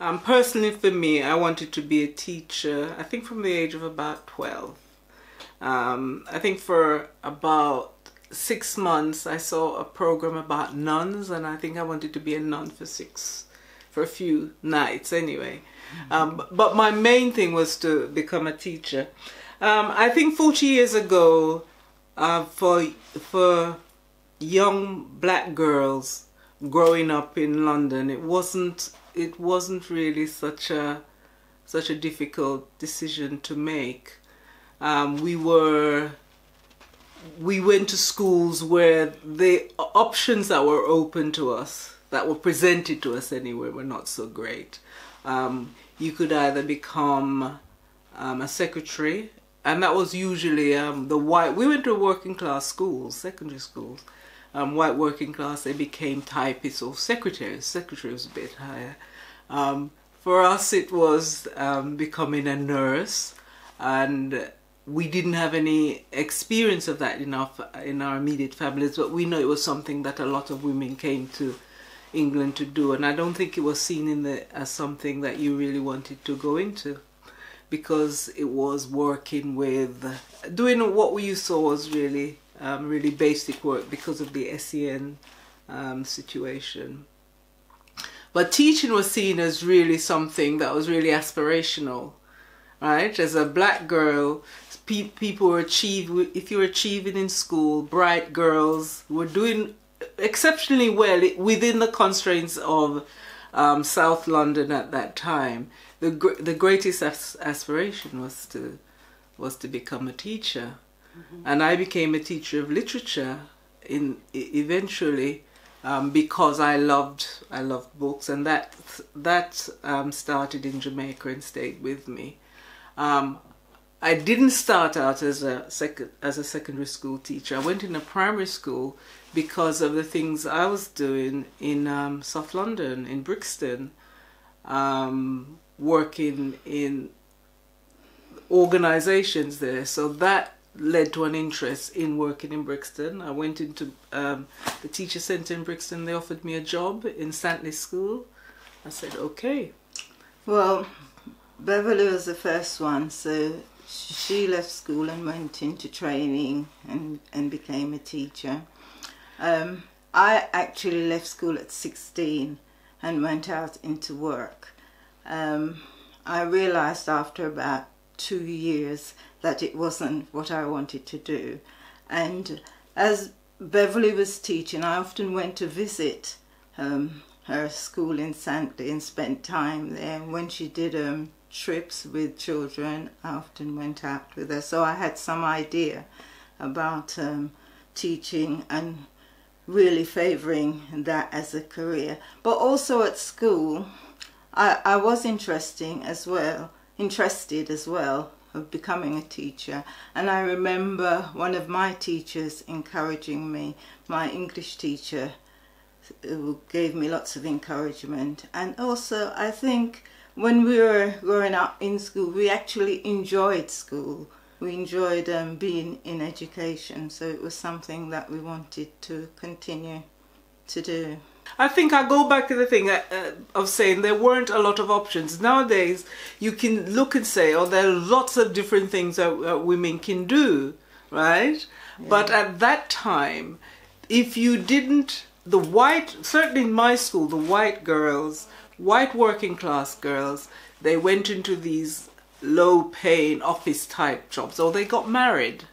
Um, personally, for me, I wanted to be a teacher. I think from the age of about twelve. Um, I think for about six months, I saw a program about nuns, and I think I wanted to be a nun for six, for a few nights anyway. Um, but my main thing was to become a teacher. Um, I think 40 years ago, uh, for for young black girls growing up in London, it wasn't it wasn't really such a such a difficult decision to make. Um, we were we went to schools where the options that were open to us, that were presented to us anyway, were not so great. Um, you could either become um, a secretary, and that was usually um, the white. We went to working class schools, secondary schools. Um, white working class, they became typists or secretaries. Secretary was a bit higher. Um, for us, it was um, becoming a nurse, and we didn't have any experience of that in our in our immediate families, but we know it was something that a lot of women came to England to do, and I don't think it was seen in the as something that you really wanted to go into, because it was working with doing what we saw was really um, really basic work because of the SEN um, situation. But teaching was seen as really something that was really aspirational, right? As a black girl, pe- people were achieve if you were achieving in school, bright girls were doing exceptionally well within the constraints of um, South London at that time. The gr- the greatest as- aspiration was to was to become a teacher, mm-hmm. and I became a teacher of literature in eventually. Um, because I loved I loved books, and that that um, started in Jamaica and stayed with me. Um, I didn't start out as a second as a secondary school teacher. I went in a primary school because of the things I was doing in um, South London, in Brixton, um, working in organizations there. So that led to an interest in working in Brixton. I went into um, the teacher centre in Brixton. They offered me a job in Santley School. I said, okay. Well, Beverley was the first one, so she left school and went into training and, and became a teacher. Um, I actually left school at 16 and went out into work. Um, I realized after about two years that it wasn't what I wanted to do. And as Beverley was teaching, I often went to visit um, her school in Santley and spent time there. And when she did um, trips with children. I often went out with her, so I had some idea about um, teaching and really favouring that as a career. But also at school, I, I was interesting as well, interested as well of becoming a teacher. And I remember one of my teachers encouraging me, my English teacher, who gave me lots of encouragement. And also, I think when we were growing up in school, we actually enjoyed school. We enjoyed um, being in education, so it was something that we wanted to continue to do. I think I go back to the thing uh, uh, of saying there weren't a lot of options. Nowadays, you can look and say, oh, there are lots of different things that women can do, right? Yeah. But at that time, if you didn't, the white, certainly in my school, the white girls white working class girls, they went into these low paying office type jobs or they got married.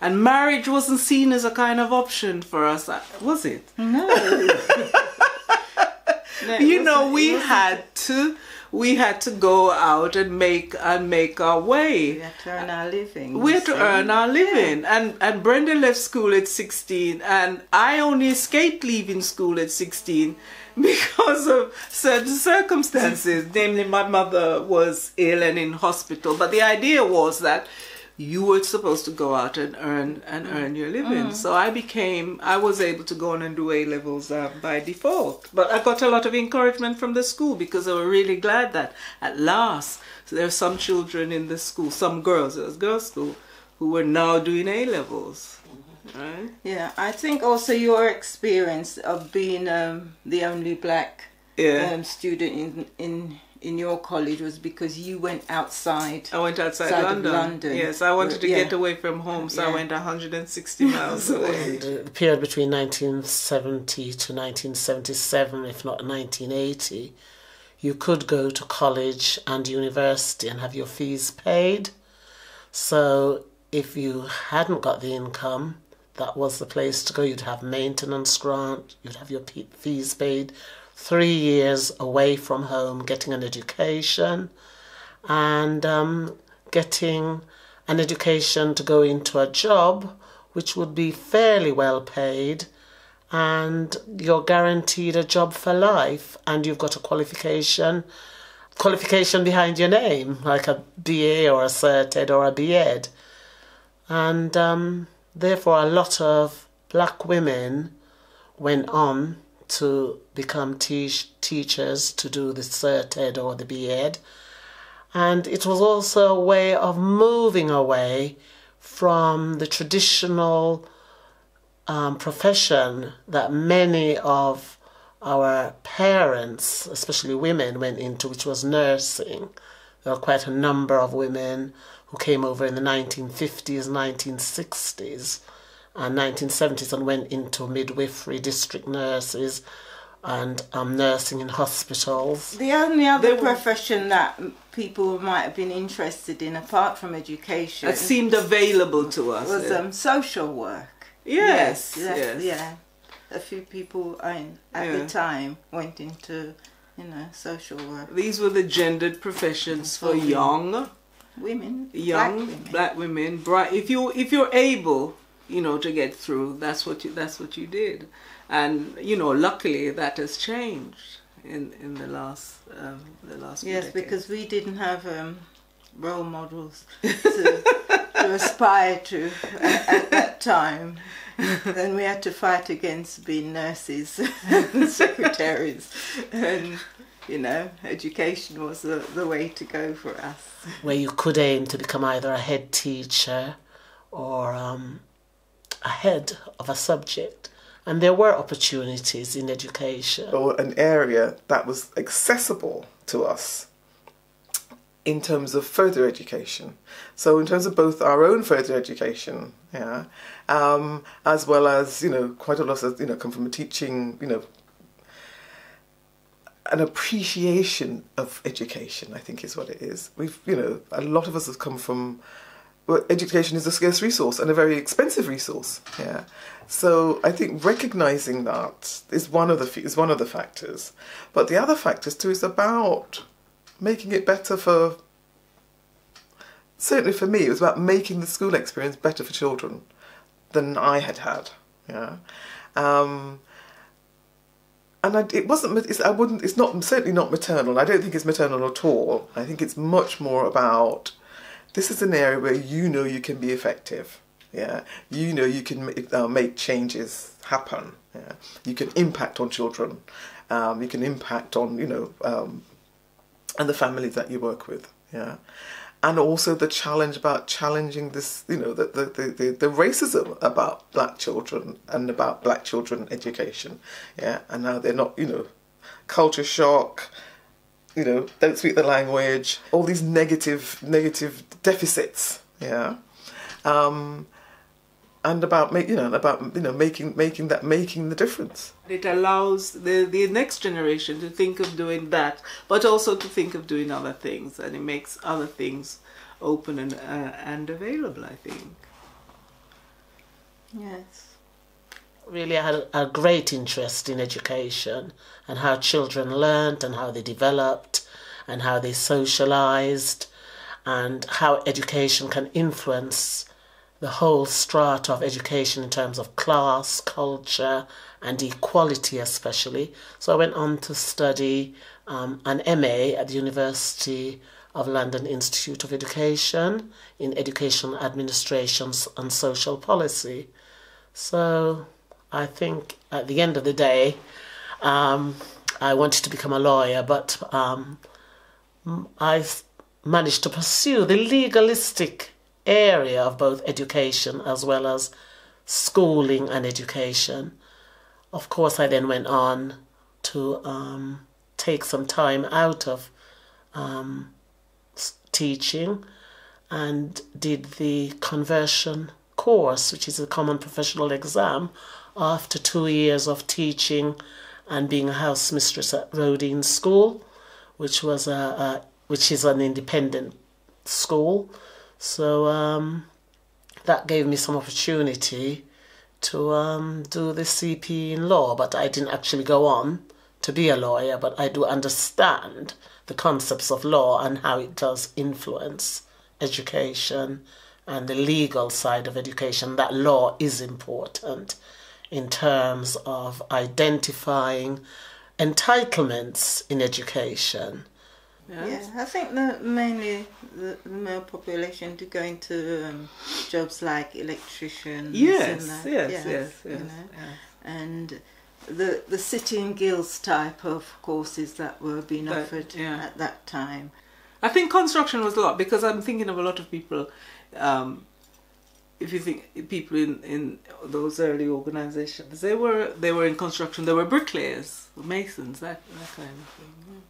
And marriage wasn't seen as a kind of option for us, uh, was it? No. no you know, we had to we had to go out and make and make our way. We had to earn our living. We had to earn our living. Yeah. And and Brenda left school at sixteen and I only escaped leaving school at sixteen because of certain circumstances. Namely, my mother was ill and in hospital. But the idea was that you were supposed to go out and earn and earn your living. Mm. So I became, I was able to go on and do A levels uh, by default. But I got a lot of encouragement from the school because they were really glad that at last so there are some children in the school, some girls, it was girls' school, who were now doing A levels. Right. Yeah, I think also your experience of being um, the only black yeah. um, student in in in your college was because you went outside. I went outside Outside London. London. Yes, I wanted to Yeah. get away from home, so I went 160 miles away. Uh, the period between 1970 to 1977, if not 1980, you could go to college and university and have your fees paid. So if you hadn't got the income, that was the place to go. You'd have maintenance grant, you'd have your fees paid. Three years away from home, getting an education, and um, getting an education to go into a job which would be fairly well paid and you're guaranteed a job for life and you've got a qualification qualification behind your name like a BA or a CertEd or a BEd and um, therefore a lot of black women went on to become teach- teachers to do the CertEd or the BEd and it was also a way of moving away from the traditional um, profession that many of our parents, especially women, went into, which was nursing. There were quite a number of women who came over in the 1950s, 1960s, and 1970s and went into midwifery, district nurses, and um, nursing in hospitals. The only other They were- profession that people might have been interested in, apart from education, That seemed available to us. was yeah. um, social work. yes, yes, yes. yeah. A few people I, at Yeah. the time went into, you know, social work. These were the gendered professions for For young, Women, young black black women. women. bright. If you if you're able, you know, to get through, that's what you that's what you did, and you know, luckily that has changed in in the last um, the last. Yes, decades. because we didn't have um, role models to, to aspire to at, at that time. Then we had to fight against being nurses and secretaries, and you know, education was the, the way to go for us. where you could aim to become either a head teacher or um, a head of a subject. And there were opportunities in education. or an area that was accessible to us in terms of further education. So in terms of both our own further education, yeah, um, as well as you know, quite a lot of you know come from a teaching, you know, an appreciation of education. I think is what it is. We've you know a lot of us have come from. Well, education is a scarce resource and a very expensive resource. Yeah, so I think recognizing that is one of the is one of the factors, but the other factors too is about making it better for. Certainly for me, it was about making the school experience better for children than I had had. Yeah, um, and I, it wasn't. It's, I wouldn't. It's not certainly not maternal. I don't think it's maternal at all. I think it's much more about. This is an area where you know you can be effective. Yeah, you know you can ma- uh, make changes happen. Yeah, you can impact on children. Um, you can impact on you know um, and the families that you work with. Yeah. And also the challenge about challenging this, you know, the, the, the, the racism about black children and about black children education. Yeah. And now they're not, you know, culture shock, you know, don't speak the language, all these negative, negative deficits. Yeah. Um, and about make you know about you know making making that making the difference. It allows the, the next generation to think of doing that, but also to think of doing other things, and it makes other things open and uh, and available. I think. Yes. Really had a, great interest in education and how children learnt and how they developed and how they socialized and how education can influence the whole strata of education in terms of class, culture, and equality, especially. So I went on to study um, an MA at the University of London Institute of Education in Education Administration and Social Policy. So I think at the end of the day, um, I wanted to become a lawyer, but um, I managed to pursue the legalistic area of both education as well as schooling and education. Of course, I then went on to um, take some time out of um, teaching and did the conversion course, which is a common professional exam, after two years of teaching and being a house mistress at Roedean School, which was a, a which is an independent school. So um, that gave me some opportunity to um, do the CP in law, but I didn't actually go on to be a lawyer, but I do understand the concepts of law and how it does influence education and the legal side of education. That law is important in terms of identifying entitlements in education. Yes. Yeah, I think that mainly the, the, male population to go into um, jobs like electricians. Yes, yes, yes, yes, yes, you know? yes. And the the city and guilds type of courses that were being but, offered yeah. at that time. I think construction was a lot because I'm thinking of a lot of people. Um, if you think people in, in those early organizations, they were they were in construction. They were bricklayers, masons, that that kind of thing. Yeah.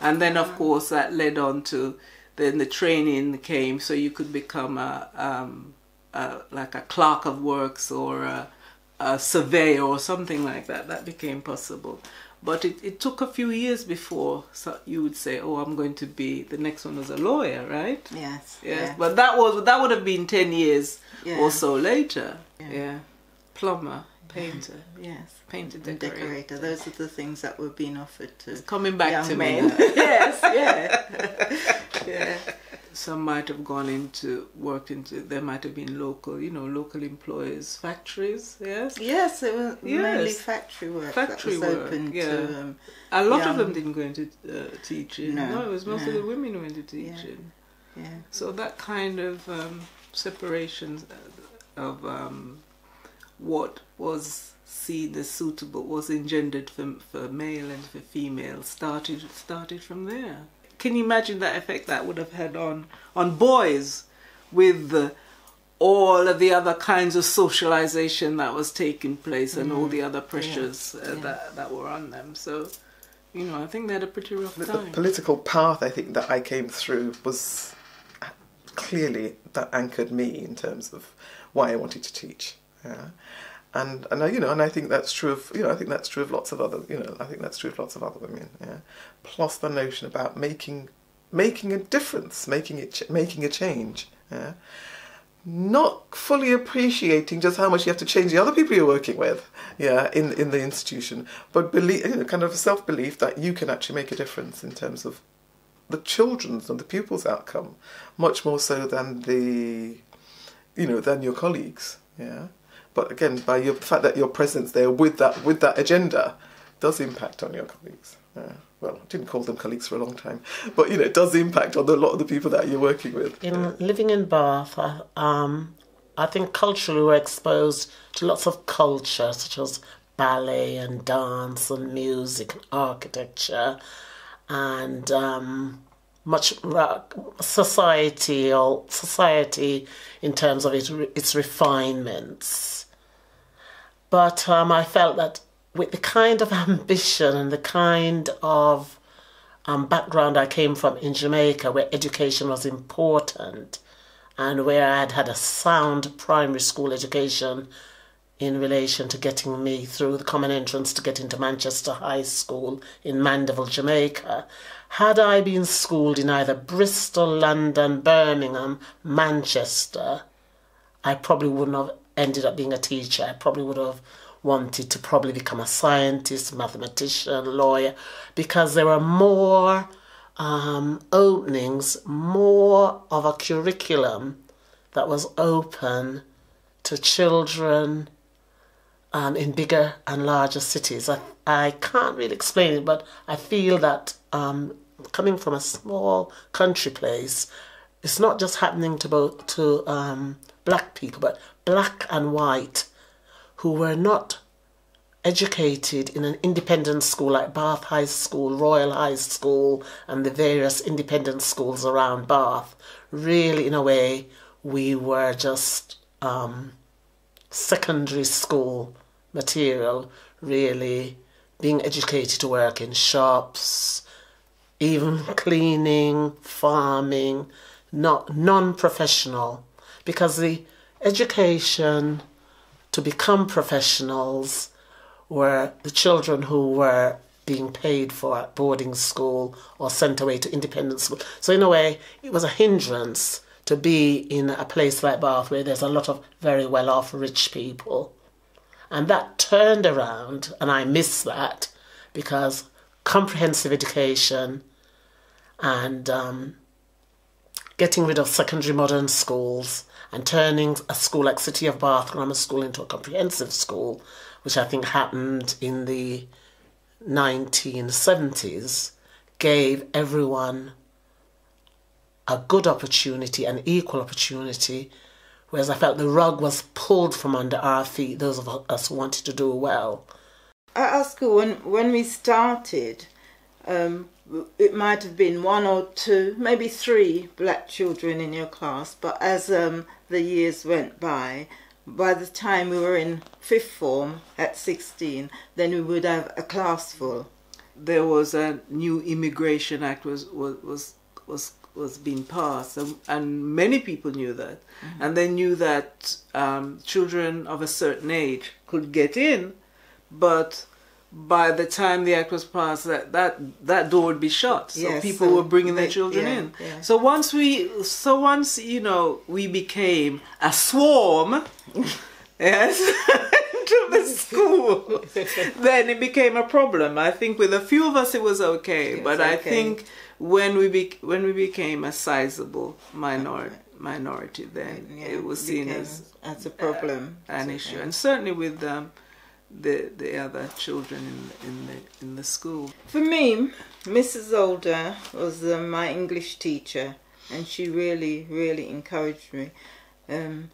And then, of course, that led on to then the training came, so you could become a, um, a like a clerk of works or a, a surveyor or something like that. That became possible. But it, it took a few years before so you would say, "Oh, I'm going to be." The next one as a lawyer, right? Yes. Yes. But that was that would have been ten years yeah. or so later. Yeah. yeah. Plumber, painter. Yes. Painter, decorator. decorator. Those are the things that were being offered to. It's coming back to men. me. yes. Yeah. yeah some might have gone into worked into there might have been local you know local employers factories yes yes it was yes. mainly factory work factory work yeah to, um, a lot young... of them didn't go into uh, teaching no, no, it was most no. of the women who went into teaching yeah, yeah. so that kind of um, separation of um, what was seen as suitable was engendered for, for male and for female started started from there can you imagine that effect that would have had on on boys with the, all of the other kinds of socialization that was taking place and mm. all the other pressures yeah. Uh, yeah. that that were on them so you know i think they had a pretty rough the, time the political path i think that i came through was clearly that anchored me in terms of why i wanted to teach yeah and and I, you know and I think that's true of you know I think that's true of lots of other you know I think that's true of lots of other women yeah. Plus the notion about making making a difference making it making a change yeah. Not fully appreciating just how much you have to change the other people you're working with yeah in in the institution. But believe you know, kind of self belief that you can actually make a difference in terms of the children's and the pupils outcome much more so than the you know than your colleagues yeah but again, by your, the fact that your presence there with that with that agenda does impact on your colleagues. Uh, well, I didn't call them colleagues for a long time, but you know, it does impact on a lot of the people that you're working with. In yeah. living in Bath, I, um, I think culturally we're exposed to lots of culture, such as ballet and dance and music and architecture, and um, much society or society in terms of its, its refinements. But um, I felt that with the kind of ambition and the kind of um, background I came from in Jamaica, where education was important and where I had had a sound primary school education in relation to getting me through the common entrance to get into Manchester High School in Mandeville, Jamaica. Had I been schooled in either Bristol, London, Birmingham, Manchester, I probably wouldn't have ended up being a teacher. I probably would have wanted to probably become a scientist, mathematician, lawyer, because there were more um, openings, more of a curriculum that was open to children um, in bigger and larger cities. I, I can't really explain it, but I feel that um, coming from a small country place, it's not just happening to both to um, black people, but black and white who were not educated in an independent school like Bath High School, Royal High School, and the various independent schools around Bath. Really, in a way, we were just um, secondary school material, really being educated to work in shops, even cleaning, farming, not non-professional, because the education to become professionals were the children who were being paid for at boarding school or sent away to independent school. So in a way, it was a hindrance to be in a place like Bath where there's a lot of very well off rich people. And that turned around, and I miss that because comprehensive education and um, getting rid of secondary modern schools and turning a school like City of Bath Grammar School into a comprehensive school, which I think happened in the 1970s, gave everyone a good opportunity, an equal opportunity, whereas I felt the rug was pulled from under our feet, those of us who wanted to do well. At our school, when, when we started, um, it might have been one or two, maybe three black children in your class, but as um, the years went by, by the time we were in fifth form at 16, then we would have a class full. There was a new immigration act was was was was, was being passed, and, and many people knew that, mm-hmm. and they knew that um, children of a certain age could get in, but by the time the act was passed, that that, that door would be shut. So yes, people so were bringing they, their children yeah, in. Yeah. So once we, so once you know, we became a swarm. yes. to the school, then it became a problem. I think with a few of us it was okay, but okay. I think when we be, when we became a sizable minority, minority, then yeah, it was seen as as a problem, uh, an issue, and certainly with um, the the other children in in the in the school. For me, Mrs. Older was uh, my English teacher, and she really really encouraged me. Um,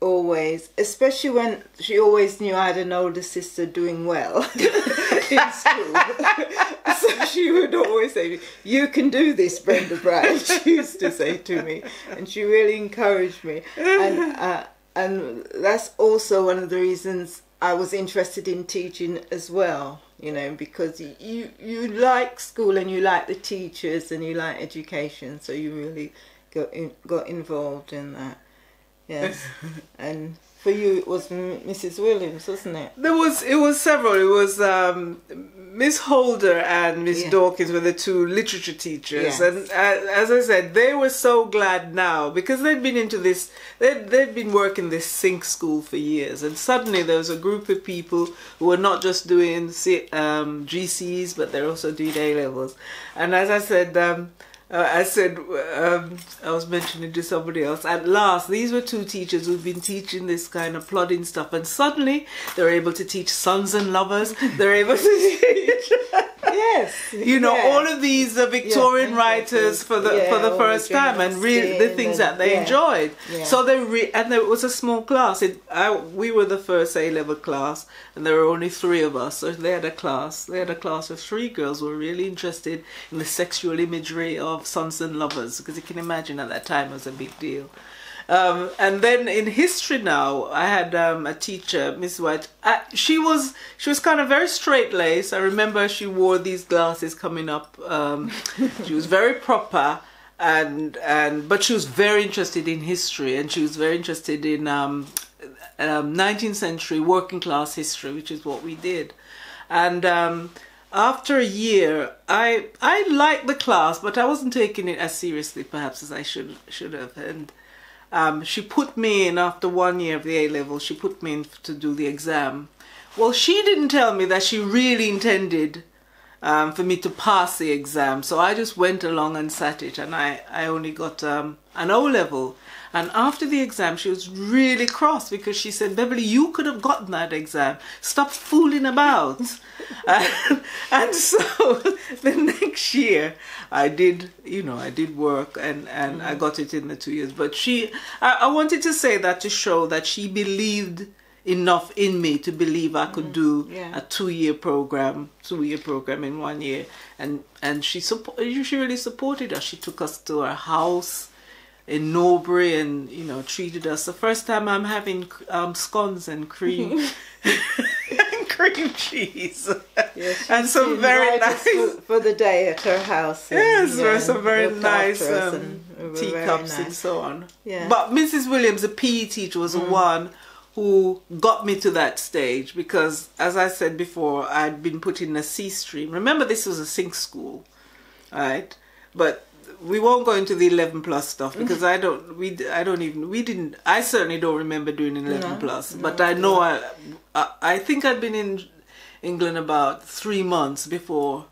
always, especially when she always knew I had an older sister doing well in school. so she would always say, "You can do this, Brenda Brown." She used to say to me, and she really encouraged me. And uh, and that's also one of the reasons I was interested in teaching as well, you know, because you you like school and you like the teachers and you like education, so you really got in, got involved in that. Yes, and for you it was Mrs. Williams, wasn't it? There was it was several. It was um, Miss Holder and Miss yeah. Dawkins were the two literature teachers, yes. and uh, as I said, they were so glad now because they'd been into this. They'd, they'd been working this sink school for years, and suddenly there was a group of people who were not just doing um, GCs, but they're also doing A levels. And as I said. Um, uh, I said, um, I was mentioning to somebody else, at last, these were two teachers who've been teaching this kind of plodding stuff, and suddenly they're able to teach sons and lovers, they're able to teach. yes. You know, yeah. all of these uh, Victorian yeah, writers for the yeah, for the first time, and really the things and, that they enjoyed. So they re- and there was a small class. It, I, we were the first A level class, and there were only three of us. So they had a class. They had a class of three girls who were really interested in the sexual imagery of sons and lovers, because you can imagine at that time it was a big deal. Um, and then in history now, I had um, a teacher, Miss White. I, she was she was kind of very straight laced. I remember she wore these glasses coming up. Um, she was very proper, and and but she was very interested in history, and she was very interested in um, 19th um, century working class history, which is what we did, and um, after a year, I I liked the class, but I wasn't taking it as seriously perhaps as I should should have. And um, she put me in after one year of the A level. She put me in to do the exam. Well, she didn't tell me that she really intended um, for me to pass the exam. So I just went along and sat it, and I I only got um, an O level. And after the exam, she was really cross because she said, Beverley, you could have gotten that exam. Stop fooling about. and, and, so the next year, I did, you know, I did work and, and mm-hmm. I got it in the two years. But she, I, I wanted to say that to show that she believed enough in me to believe I could mm-hmm. do yeah. a two year program, two year program in one year, and and she support she really supported us. She took us to her house in Norbury and you know treated us. The first time I'm having um, scones and cream. And cream cheese Yes, and some very nice. for, the day at her house. and, Yes, yeah, some very nice um, and we very teacups and so on. Yeah. Mm. But Mrs. Williams, the PE teacher, was the one who got me to that stage because, as I said before, I'd been put in a C stream. Remember, this was a sink school, right? But we won't go into the 11 plus stuff because I don't, we, I don't even, we didn't, I certainly don't remember doing 11 No, plus. But I know I, I, I think I'd been in England about three months before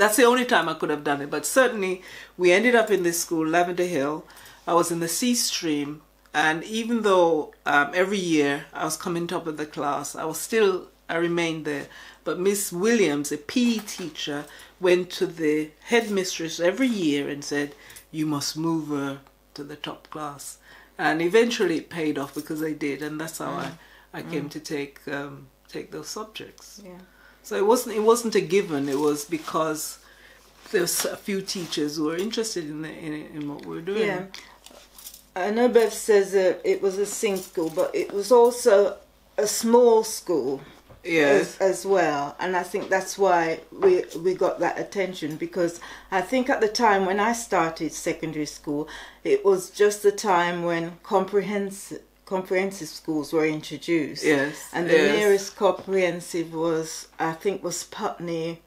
that's the only time I could have done it. But certainly, we ended up in this school, Lavender Hill. I was in the C stream, and even though um, every year I was coming top of the class, I was still I remained there. But Miss Williams, a PE teacher, went to the headmistress every year and said, "You must move her to the top class." And eventually, it paid off because they did, and that's how I I came to take um, take those subjects. Yeah. So it wasn't it wasn't a given. It was because there's a few teachers who were interested in the, in, in what we were doing. Yeah. I know Bev says it was a sing school, but it was also a small school Yes. as, as well. And I think that's why we we got that attention because I think at the time when I started secondary school, it was just the time when comprehensive comprehensive schools were introduced. Yes, And the yes. nearest comprehensive was I think was Putney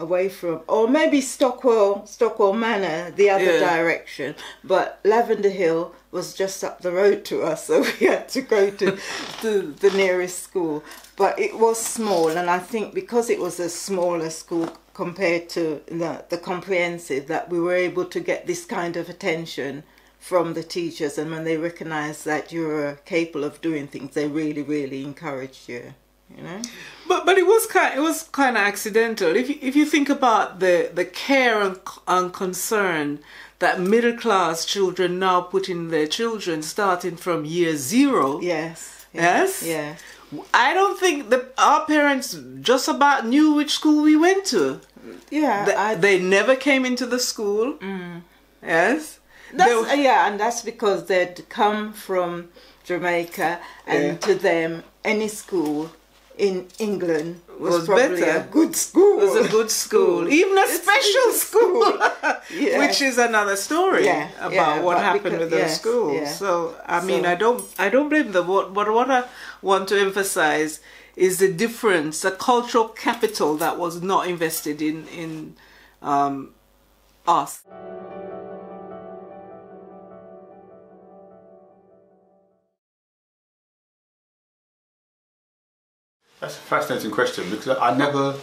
away from or maybe Stockwell Stockwell Manor the other Yeah. direction. But Lavender Hill was just up the road to us so we had to go to, to the nearest school. But it was small and I think because it was a smaller school compared to the, the comprehensive that we were able to get this kind of attention from the teachers. And when they recognized that you were capable of doing things they really really encouraged you you know But but it was kind it was kind of accidental. If you, if you think about the the care and, and concern that middle class children now put in their children starting from year zero. yes Yes? yes I don't think that our parents just about knew which school we went to. yeah They, I, they never came into the school. Yes. That's, They- uh, yeah, and that's because they'd come from Jamaica, and Yeah. to them, any school in England was, Was probably better. a good school. It was a good school, even a It's- special school, Yeah. which is another story Yeah, about yeah, what happened because- with those yes, schools. So I mean, So- I don't, I don't blame them. What, but what I want to emphasize is the difference, the cultural capital that was not invested in in um, us. That's a fascinating question because I never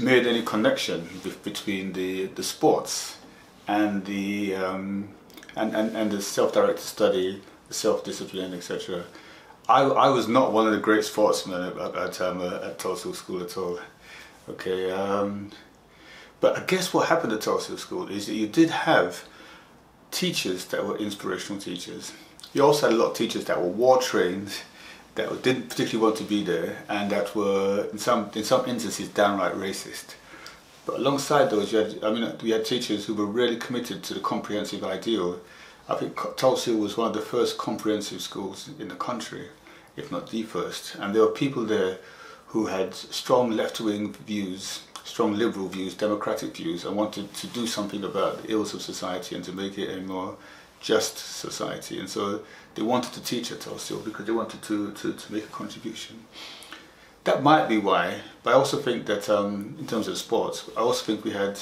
made any connection be- between the, the sports and the um, and, and, and the self-directed study, the self-discipline, etc. I, I was not one of the great sportsmen at, at, at, um, uh, at Tulse School at all. Okay, um, but I guess what happened at Tulse School is that you did have teachers that were inspirational teachers. You also had a lot of teachers that were war trained, that didn't particularly want to be there, and that were in some in some instances downright racist. But alongside those, you had I mean, we had teachers who were really committed to the comprehensive ideal. I think Tulse was one of the first comprehensive schools in the country, if not the first, and there were people there who had strong left-wing views, strong liberal views, democratic views, and wanted to do something about the ills of society and to make it a more just society. And so they wanted to teach at Tulse because they wanted to, to, to make a contribution. That might be why, but I also think that um, in terms of sports, I also think we had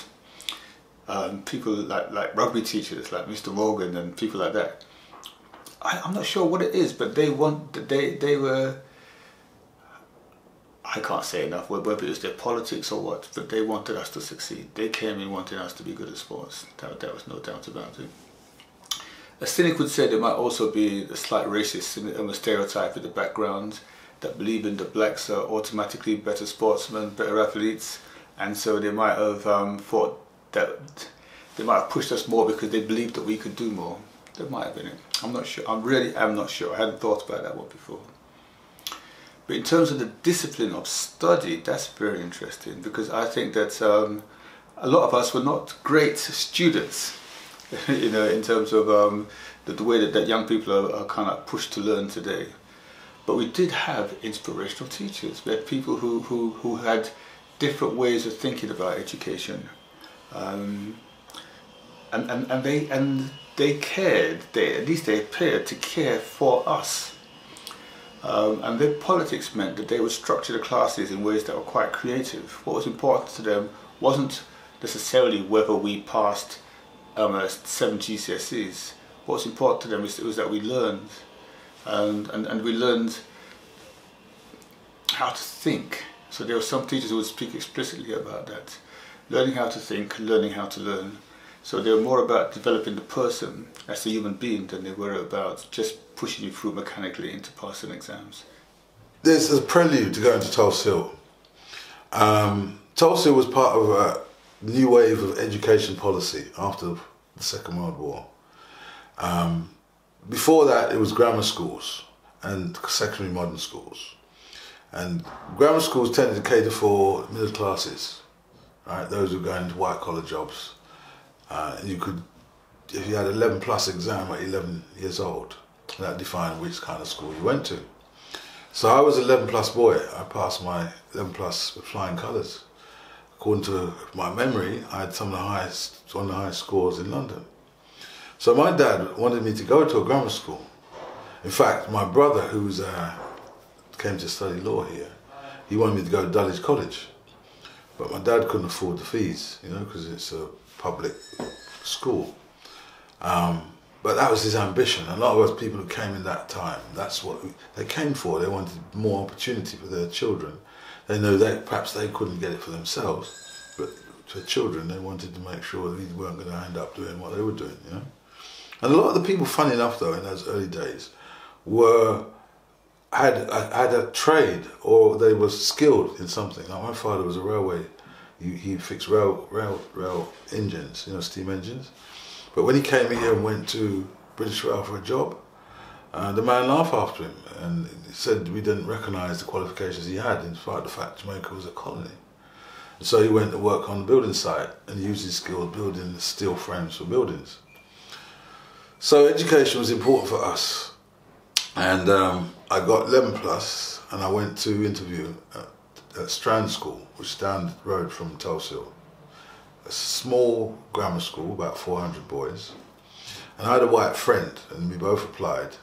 um, people like, like rugby teachers, like Mr. Morgan and people like that. I, I'm not sure what it is, but they want they they were. I can't say enough whether it was their politics or what, but they wanted us to succeed. They came in wanting us to be good at sports. That, that was no doubt about it. A cynic would say there might also be a slight racist um, stereotype in the background that believing that blacks are automatically better sportsmen, better athletes, and so they might have um, thought that they might have pushed us more because they believed that we could do more. That might have been it. I'm not sure. I really am not sure. I hadn't thought about that one before. But in terms of the discipline of study, that's very interesting because I think that um, a lot of us were not great students, you know, in terms of um, the, the way that, that young people are, are kind of pushed to learn today. but we did have inspirational teachers. We had people who, who, who had different ways of thinking about education. Um, and, and, and they and they cared, they, at least they appeared to care for us. Um, and their politics meant that they would structure the classes in ways that were quite creative. What was important to them wasn't necessarily whether we passed um, seven GCSEs. what's important to them was, was that we learned, and, and, and we learned how to think. So there were some teachers who would speak explicitly about that. Learning how to think, learning how to learn. So they were more about developing the person as a human being than they were about just pushing you through mechanically into passing exams. This is a prelude to going to Tulse Hill. Um, Tulse Hill was part of a new wave of education policy after the Second World War. Um, before that, it was grammar schools and secondary modern schools. And grammar schools tended to cater for middle classes, right? Those who go into white collar jobs. Uh, and you could, if you had 11 plus exam at 11 years old, that defined which kind of school you went to. So I was 11 plus boy. I passed my 11 plus with flying colours. According to my memory, I had some of the highest, one of the highest scores in London. So my dad wanted me to go to a grammar school. In fact, my brother, who's uh, came to study law here, he wanted me to go to Dulwich College. But my dad couldn't afford the fees, you know, because it's a public school. Um, but that was his ambition. A lot of us people who came in that time, that's what they came for. They wanted more opportunity for their children. They knew that perhaps they couldn't get it for themselves, but for children, they wanted to make sure that we weren't going to end up doing what they were doing, you know. And a lot of the people, funny enough, though, in those early days, were had had a trade or they were skilled in something. Like my father was a railway, he, he fixed rail rail rail engines, you know, steam engines. But when he came here and went to British Rail for a job, uh, the man laughed after him and said we didn't recognise the qualifications he had, in spite of the fact Jamaica was a colony. And so he went to work on the building site and used his skills building steel frames for buildings. So education was important for us. And um, I got 11 plus and I went to interview at, at Strand School, which is down the road from Hill. A small grammar school, about 400 boys. And I had a white friend and we both applied.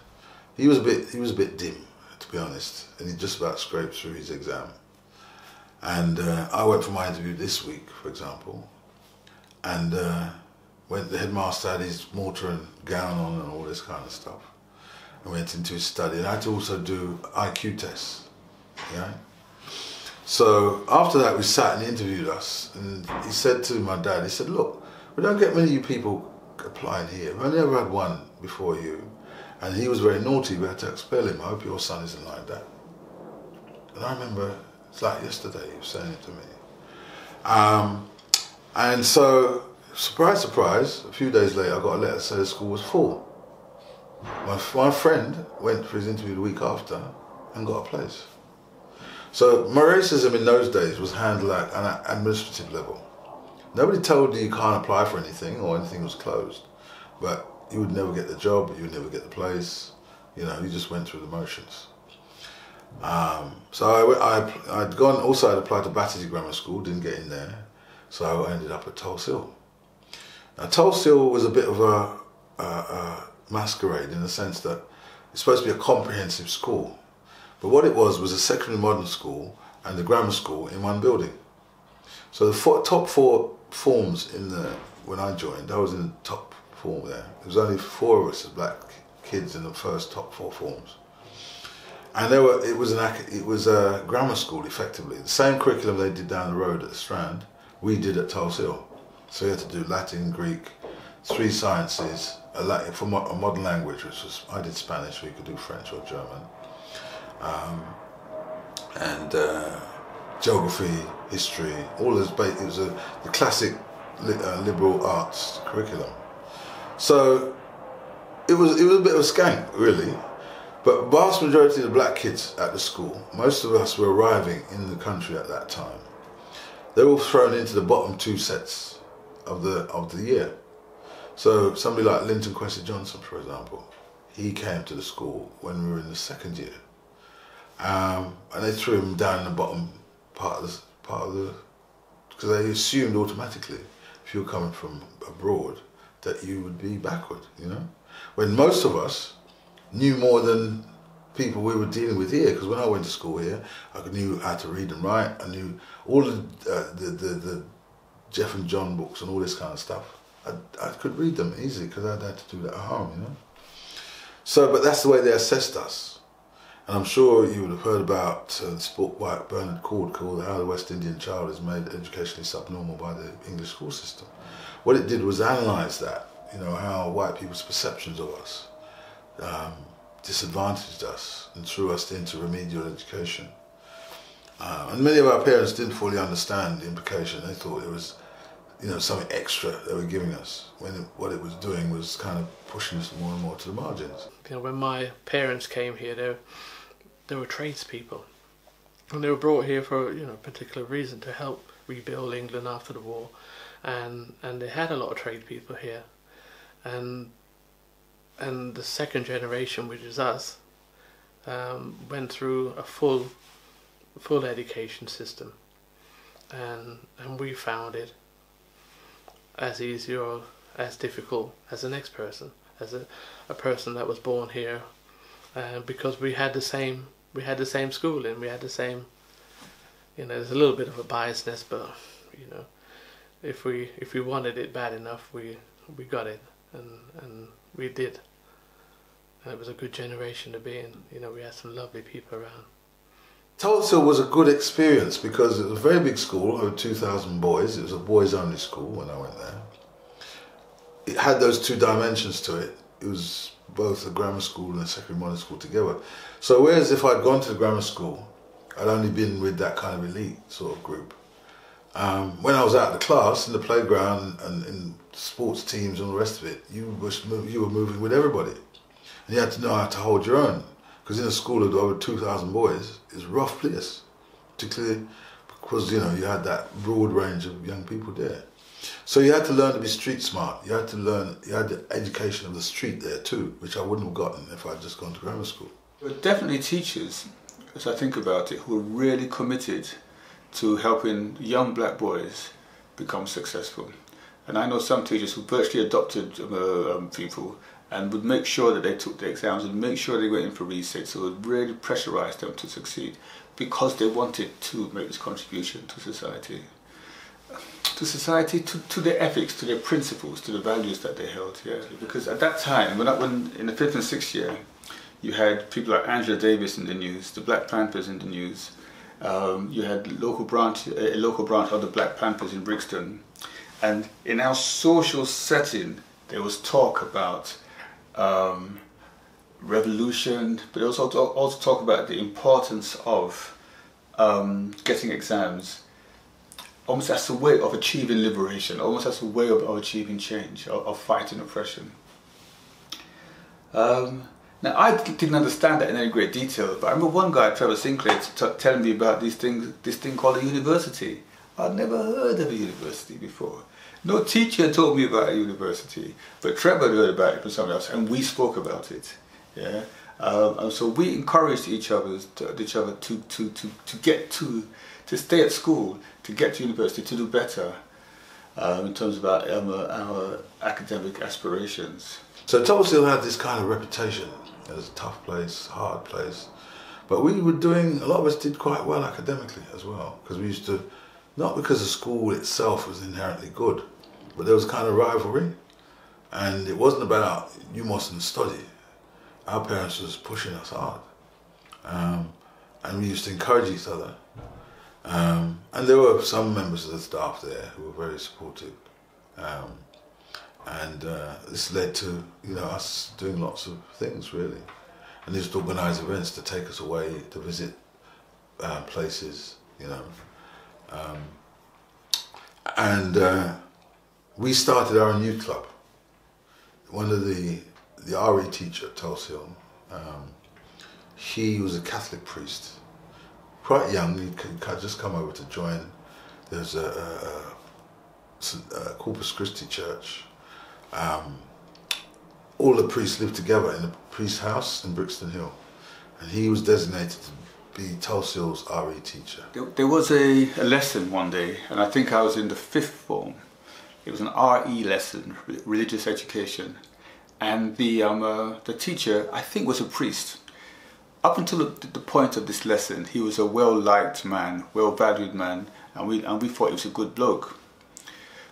He was a bit, he was a bit dim, to be honest, and he just about scraped through his exam. And uh, I went for my interview this week, for example, and uh, went, the headmaster had his mortar and gown on and all this kind of stuff. I went into his study and I had to also do IQ tests. Yeah. So after that, we sat and he interviewed us, and he said to my dad, he said, "Look, we don't get many people applying here. We've only ever had one before you, and he was very naughty. We had to expel him. I hope your son isn't like that." And I remember it's like yesterday he was saying it to me. Um, and so, surprise, surprise, a few days later, I got a letter saying the school was full. My, my friend went for his interview the week after and got a place. So my racism in those days was handled at an administrative level. Nobody told you you can't apply for anything or anything was closed, but you would never get the job, you would never get the place. You know, you just went through the motions. Um, so I, I'd gone, also I'd applied to Battersea Grammar School, didn't get in there, so I ended up at Tulse Hill. Now Tulse Hill was a bit of a, a, a masquerade in the sense that it's supposed to be a comprehensive school. But what it was was a secondary modern school and the grammar school in one building. So the four, top four forms in the when I joined, I was in the top form there. There was only four of us as black kids in the first top four forms. And there were it was an it was a grammar school effectively. The same curriculum they did down the road at the Strand, we did at Tulse Hill. So you had to do Latin, Greek, three sciences, a Latin, for a modern language, which was I did Spanish, you could do French or German, um, and uh, geography, history, all those. It was a the classic li, uh, liberal arts curriculum. So it was it was a bit of a skank, really. But vast majority of the black kids at the school, most of us were arriving in the country at that time. They were all thrown into the bottom two sets of the of the year. So somebody like Linton Kwesi Johnson, for example, he came to the school when we were in the second year. um, and they threw him down in the bottom part of the part of the because they assumed automatically if you were coming from abroad that you would be backward, you know. When most of us knew more than people we were dealing with here. Because when I went to school here, I knew how to read and write. I knew all the uh, the, the, the Jeff and John books and all this kind of stuff. I, I could read them easily because I'd had to do that at home, you know. So, but that's the way they assessed us. And I'm sure you would have heard about uh, this book by Bernard Coard called How the West Indian Child is Made Educationally Subnormal by the English School System. What it did was analyse that, you know, how white people's perceptions of us um, disadvantaged us and threw us into remedial education. Uh, and many of our parents didn't fully understand the implication. They thought it was, you know, something extra they were giving us when it, what it was doing was kind of pushing us more and more to the margins. You know, when my parents came here, they were, they were tradespeople, and they were brought here for you know a particular reason to help rebuild England after the war, and and they had a lot of trade people here, and and the second generation, which is us, um, went through a full full education system, and and we found it as easy or as difficult as the next person, as a, a person that was born here, uh, because we had the same we had the same schooling, we had the same. You know, there's a little bit of a biasness, but you know, if we if we wanted it bad enough, we we got it, and and we did. And it was a good generation to be in. You know, we had some lovely people around. Tulse was a good experience because it was a very big school, over 2,000 boys. It was a boys only school when I went there. It had those two dimensions to it. It was both a grammar school and a secondary modern school together. So whereas if I'd gone to the grammar school, I'd only been with that kind of elite sort of group. Um, when I was out of the class, in the playground and in sports teams and the rest of it, you, was, you were moving with everybody. And you had to know how to hold your own. Because in a school of over 2,000 boys, it's a rough place, particularly because, you know, you had that broad range of young people there. So you had to learn to be street smart. You had to learn, you had the education of the street there too, which I wouldn't have gotten if I'd just gone to grammar school. There were definitely teachers, as I think about it, who were really committed to helping young black boys become successful. And I know some teachers who virtually adopted uh, um, people and would make sure that they took the exams and make sure they went in for resets. So it would really pressurize them to succeed because they wanted to make this contribution to society. To society, to, to their ethics, to their principles, to the values that they held, yeah. Because at that time, when, when in the fifth and sixth year, you had people like Angela Davis in the news, the Black Panthers in the news. Um, you had local branch, a local branch of the Black Panthers in Brixton, and in our social setting, there was talk about um, revolution, but also also talk about the importance of um, getting exams, almost as a way of achieving liberation, almost as a way of, of achieving change, of, of fighting oppression. Um, now I didn't understand that in any great detail, but I remember one guy, Trevor Sinclair, telling me about these things, this thing called a university. I'd never heard of a university before. No teacher told me about a university, but Trevor heard about it from someone else, and we spoke about it. Yeah, um, and so we encouraged each other, to, each other to, to, to, to get to, to stay at school, to get to university, to do better um, in terms of our, our, academic aspirations. So Tulse had this kind of reputation as a tough place, hard place, but we were doing. A lot of us did quite well academically as well because we used to, not because the school itself was inherently good, but there was kind of rivalry, and it wasn't about you mustn't study. Our parents was pushing us hard, um, and we used to encourage each other. Um, and there were some members of the staff there who were very supportive, um, and uh, this led to you know us doing lots of things really, and they to organise events to take us away to visit uh, places, you know, um, and. Uh, we started our new club. One of the the RE teacher at Tulse Hill, um, he was a Catholic priest, quite young. He'd just come over to join. There's a, a, a Corpus Christi church. Um, all the priests lived together in a priest's house in Brixton Hill, and he was designated to be Tulse Hill's RE teacher? There, there was a, a lesson one day, and I think I was in the fifth form. It was an RE lesson, religious education, and the um, uh, the teacher I think was a priest. Up until the, the point of this lesson, he was a well liked man, well valued man, and we and we thought he was a good bloke.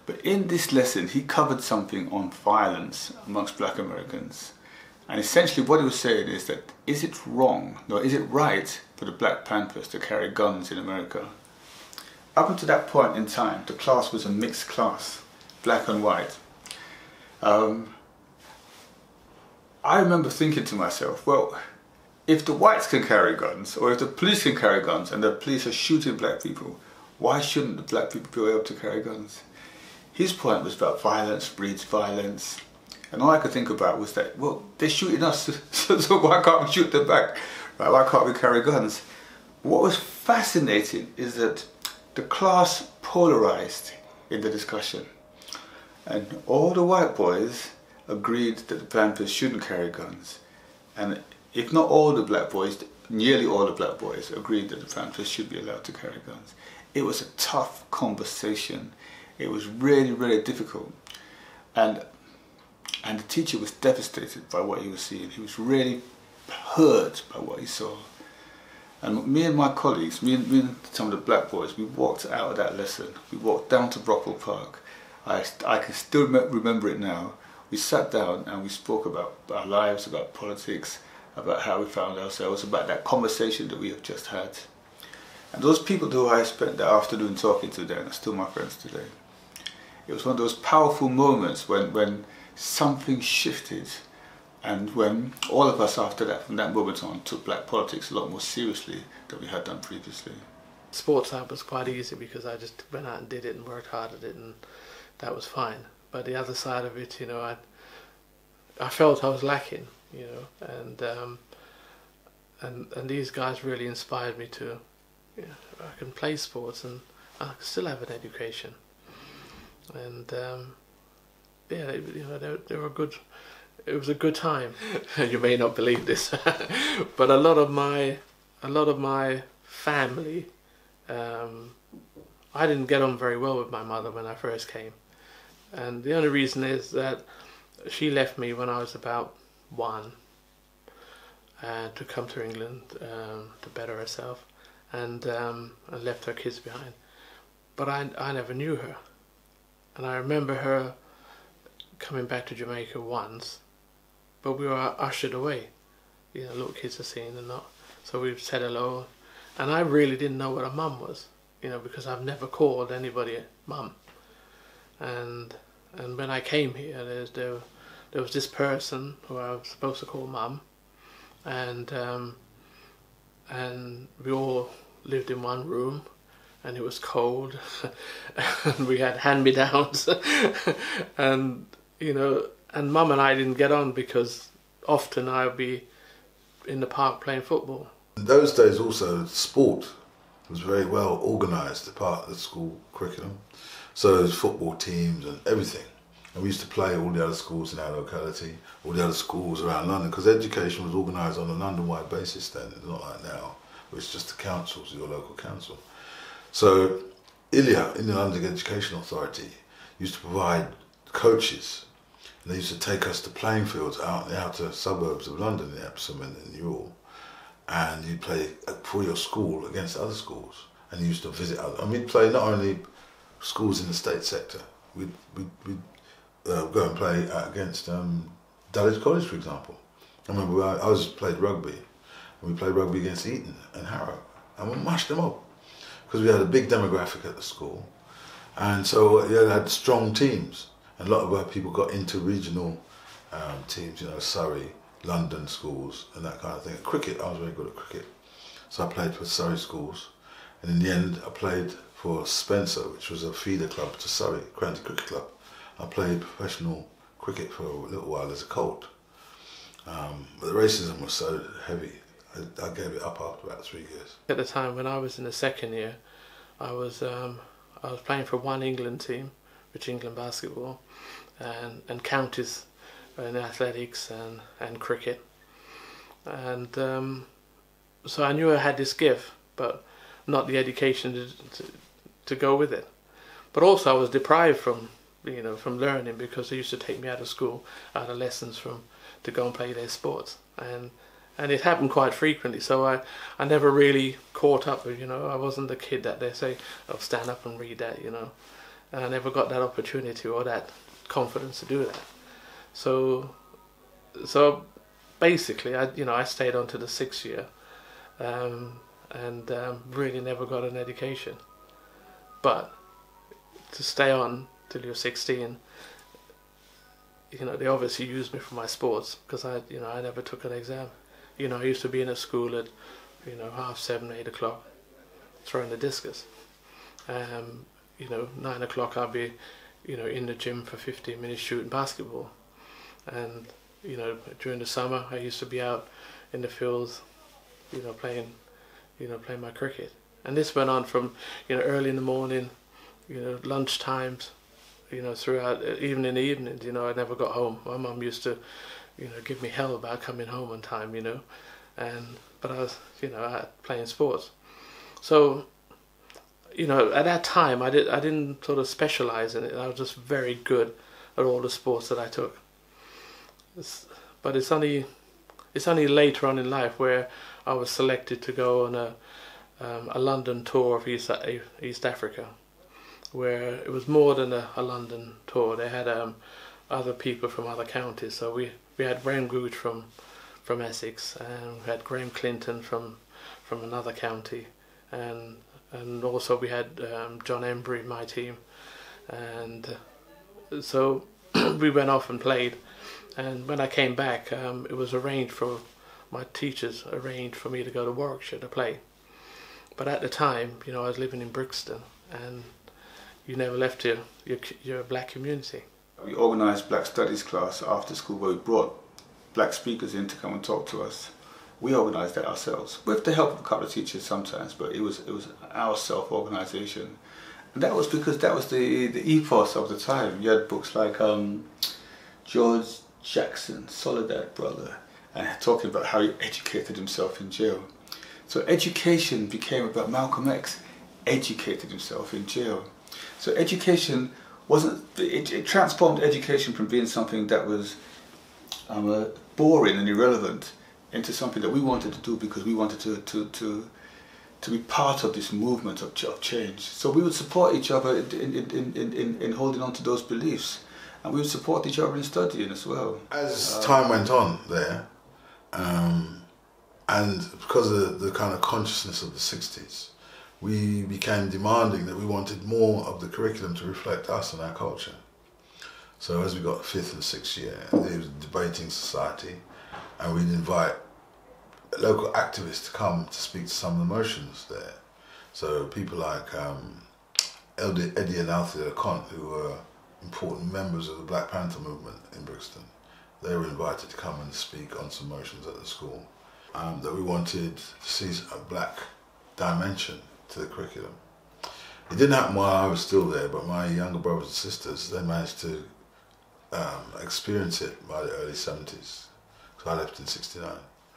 But in this lesson, he covered something on violence amongst Black Americans, and essentially what he was saying is that is it wrong, or is it right for the Black Panthers to carry guns in America? Up until that point in time, the class was a mixed class, black and white. Um, I remember thinking to myself, well, if the whites can carry guns, or if the police can carry guns, and the police are shooting black people, why shouldn't the black people be able to carry guns? His point was about violence breeds violence. And all I could think about was that, well, they're shooting us, so, why can't we shoot them back? Right, why can't we carry guns? What was fascinating is that the class polarized in the discussion. And all the white boys agreed that the Panthers shouldn't carry guns. And if not all the black boys, nearly all the black boys agreed that the Panthers should be allowed to carry guns. It was a tough conversation. It was really, really difficult. And and the teacher was devastated by what he was seeing. He was really hurt by what he saw. And me and my colleagues, me and, me and some of the black boys, we walked out of that lesson. We walked down to Brockwell Park. I, I can still remember it now. We sat down and we spoke about our lives, about politics, about how we found ourselves, about that conversation that we have just had. And those people who I spent the afternoon talking to then are still my friends today. It was one of those powerful moments when, when something shifted and when all of us after that, from that moment on, took black politics a lot more seriously than we had done previously. Sports side was quite easy because I just went out and did it and worked hard at it and that was fine. But the other side of it, you know, I I felt I was lacking, you know, and um, and and these guys really inspired me to, you know, I can play sports and I still have an education, and um, yeah, you know, they, they were good. It was a good time. you may not believe this, but a lot of my a lot of my family, um, I didn't get on very well with my mother when I first came, and the only reason is that she left me when I was about one uh, to come to England um, to better herself and, um, and left her kids behind. But I, I never knew her. And I remember her coming back to Jamaica once, but we were ushered away. You know, little kids are seeing and not. So we said hello. And I really didn't know what a mum was, you know, because I've never called anybody mum. And and when I came here, there's there, there was this person who I was supposed to call mum, and um, and we all lived in one room, and it was cold, and we had hand me downs, and you know, and mum and I didn't get on because often I would be in the park playing football. In those days, also sport was very well organised, a part of the school curriculum. So there's football teams and everything. And we used to play all the other schools in our locality, all the other schools around London, because education was organised on a London-wide basis then. It's not like now, it's just the councils, your local council. So ILEA, in the London Education Authority, used to provide coaches. And they used to take us to playing fields out in the outer suburbs of London, in Epsom and in Ewell. And you'd play for your school against other schools. And you used to visit other, and we'd play not only schools in the state sector, we'd, we'd, we'd uh, go and play against um, Dulwich College, for example. I remember I, I was played rugby, and we played rugby against Eton and Harrow, and we mashed them up because we had a big demographic at the school, and so we had strong teams. And a lot of our people got into regional um, teams, you know, Surrey, London schools, and that kind of thing. Cricket, I was very good at cricket, so I played for Surrey schools, and in the end, I played for Spencer, which was a feeder club to Surrey, County Cricket Club. I played professional cricket for a little while as a colt. Um, but the racism was so heavy, I, gave it up after about three years. At the time when I was in the second year, I was um, I was playing for one England team, which England basketball, and and counties in athletics and and cricket, and um, so I knew I had this gift, but not the education to, to, to go with it. But also I was deprived from you know from learning because they used to take me out of school, out of lessons from to go and play their sports, and and it happened quite frequently. So I I never really caught up. You know, I wasn't the kid that they say, "Oh, stand up and read that." You know, and I never got that opportunity or that confidence to do that. So so basically, I you know I stayed on to the sixth year, um, and um, really never got an education. But to stay on till you're 16, you know they obviously used me for my sports because I you know I never took an exam. You know I used to be in a school at you know half seven eight o'clock, throwing the discus. Um, you know nine o'clock I'll be you know in the gym for 15 minutes shooting basketball, and you know, during the summer, I used to be out in the fields, you know, playing, you know, playing my cricket. And this went on from, you know, early in the morning, you know, lunch times, you know, throughout, even in the evenings, you know, I never got home. My mum used to, you know, give me hell about coming home on time, you know, and, but I was, you know, out playing sports. So, you know, at that time, I, did, I didn't sort of specialize in it. I was just very good at all the sports that I took. It's, but it's only it's only later on in life where I was selected to go on a um, a London tour of East East Africa, where it was more than a, a London tour. They had um, other people from other counties. So we, we had Graham Gooch from from Essex, and we had Graham Clinton from from another county, and and also we had um, John Emburey, my team, and uh, so we went off and played and when I came back, um, it was arranged for my teachers arranged for me to go to Warwickshire to play. But at the time, you know, I was living in Brixton, and you never left your your, your black community. We organised Black Studies class after school where we brought black speakers in to come and talk to us. We organised that ourselves with the help of a couple of teachers sometimes, but it was it was our self organisation, and that was because that was the the ethos of the time. You had books like um, George Jackson, Soledad brother, and talking about how he educated himself in jail. So education became about Malcolm X educated himself in jail. So education wasn't, it, it transformed education from being something that was um, uh, boring and irrelevant into something that we wanted to do because we wanted to, to, to, to be part of this movement of, of change. So we would support each other in, in, in, in, in holding on to those beliefs and we would support each other in studying as well. As time went on there, um, and because of the, the kind of consciousness of the 60s, we became demanding that we wanted more of the curriculum to reflect us and our culture. So as we got fifth and sixth year, there was a debating society, and we'd invite local activists to come to speak to some of the motions there. So people like um, Eddie and Althea LeCointe, who were important members of the Black Panther movement in Brixton. They were invited to come and speak on some motions at the school. Um, that we wanted to see a black dimension to the curriculum. It didn't happen while I was still there, but my younger brothers and sisters, they managed to um, experience it by the early 70s. So I left in 69.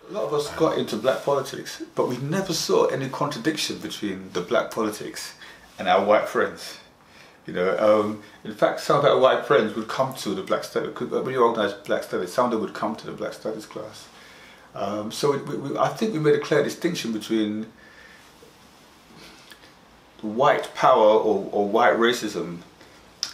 A lot of us got into black politics, but we never saw any contradiction between the black politics and our white friends. You know, um, in fact, some of our white friends would come to the Black Studies, when we organised Black Studies, some of them would come to the Black Studies class. Um, so we, we, I think we made a clear distinction between white power or, or white racism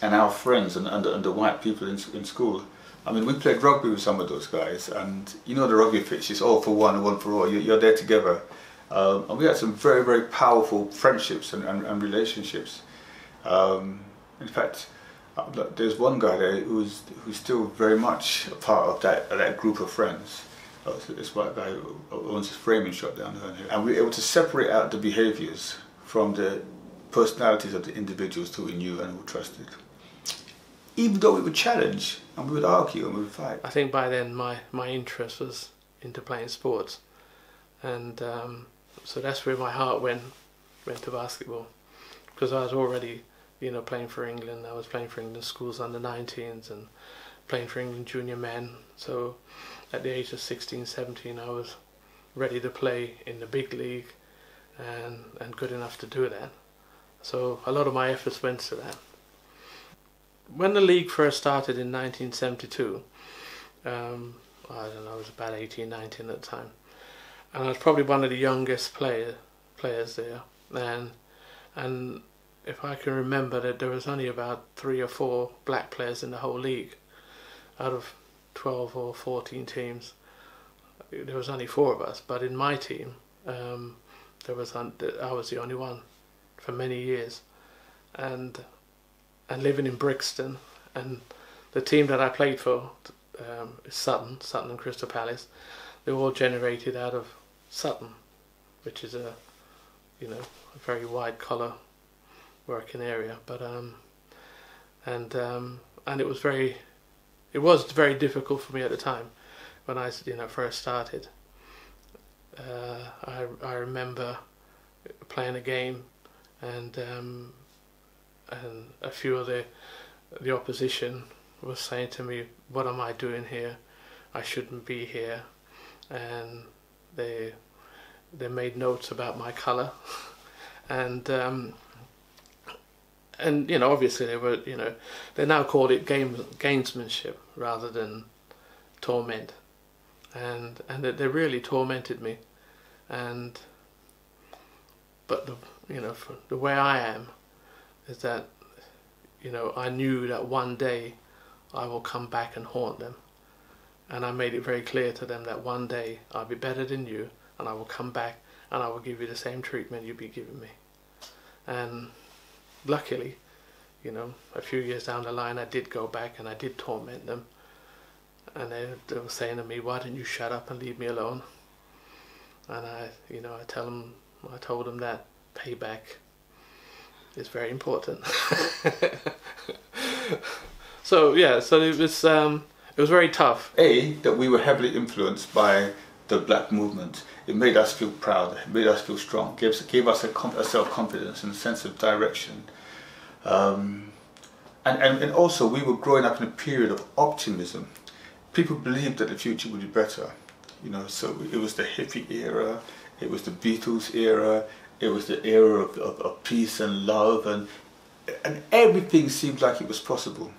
and our friends and, and, and the white people in, in school. I mean, we played rugby with some of those guys, and you know the rugby pitch is all for one and one for all. You're, you're there together. Um, and we had some very, very powerful friendships and, and, and relationships. Um, in fact, uh, there's one guy there who's who's still very much a part of that that group of friends. Uh, this white guy owns a framing shop down there, and we were able to separate out the behaviours from the personalities of the individuals who we knew and who trusted. Even though we would challenge and we would argue and we would fight. I think by then my my interest was into playing sports, and um, so that's where my heart went went to basketball because I was already you know, playing for England. I was playing for England schools under 19s and playing for England junior men. So at the age of 16, 17, I was, ready to play in the big league and, and good enough to do that. So a lot of my efforts went to that. When the league first started in 1972, um, I don't know, I was about 18, 19 at the time, and I was probably one of the youngest player, players there. And and if I can remember that there was only about three or four black players in the whole league out of 12 or 14 teams there was only four of us but in my team um, there was I was the only one for many years. And and living in Brixton and the team that I played for um, is Sutton Sutton and Crystal Palace. They were all generated out of Sutton which is a you know a very wide collar working area. But um and um and it was very it was very difficult for me at the time when I you know first started. Uh, I, I remember playing a game and um, and a few of the the opposition was saying to me what am I doing here? I shouldn't be here. And they they made notes about my colour. And um, and you know obviously they were you know they now called it game gamesmanship rather than torment. And and they really tormented me. And but the you know the way I am is that you know I knew that one day I will come back and haunt them. And I made it very clear to them that one day I'll be better than you and I will come back and I will give you the same treatment you'll be giving me. And luckily you know a few years down the line I did go back and I did torment them. And they, they were saying to me why didn't you shut up and leave me alone? And I you know I tell them I told them that payback is very important. So yeah so it was um, it was very tough. A that we were heavily influenced by the black movement. It made us feel proud. It made us feel strong. Gave, gave us a, a self-confidence and a sense of direction. Um, and, and, and also we were growing up in a period of optimism. People believed that the future would be better you know so it was the hippie era it was the Beatles era it was the era of, of, of peace and love and and everything seemed like it was possible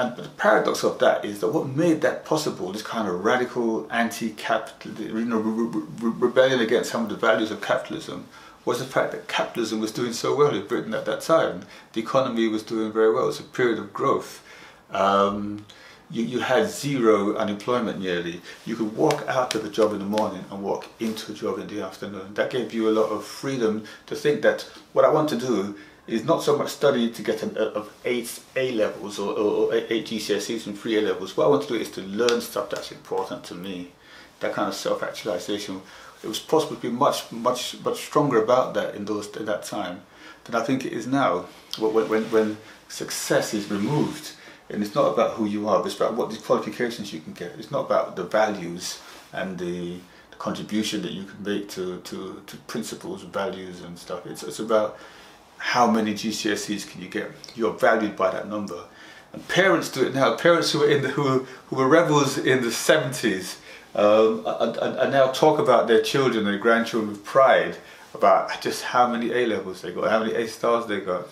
and the paradox of that is that what made that possible, this kind of radical anti-capital, you know, re re rebellion against some of the values of capitalism, was the fact that capitalism was doing so well in Britain at that time. The economy was doing very well. It was a period of growth. Um, you, you had zero unemployment nearly. You could walk out of a job in the morning and walk into a job in the afternoon. That gave you a lot of freedom to think that what I want to do is not so much study to get an, of eight A levels or, or, eight GCSEs and three A levels. What I want to do is to learn stuff that's important to me. That kind of self-actualization. It was possible to be much, much, much stronger about that in those in that time than I think it is now. When, when, when success is removed, and it's not about who you are, but it's about what the qualifications you can get. It's not about the values and the, the contribution that you can make to, to, to principles, values, and stuff. It's, it's about how many GCSEs can you get? You're valued by that number. And parents do it now. Parents who were in the, who, who were rebels in the 70s um, and, and, now talk about their children and their grandchildren with pride about just how many A levels they got, how many A stars they got.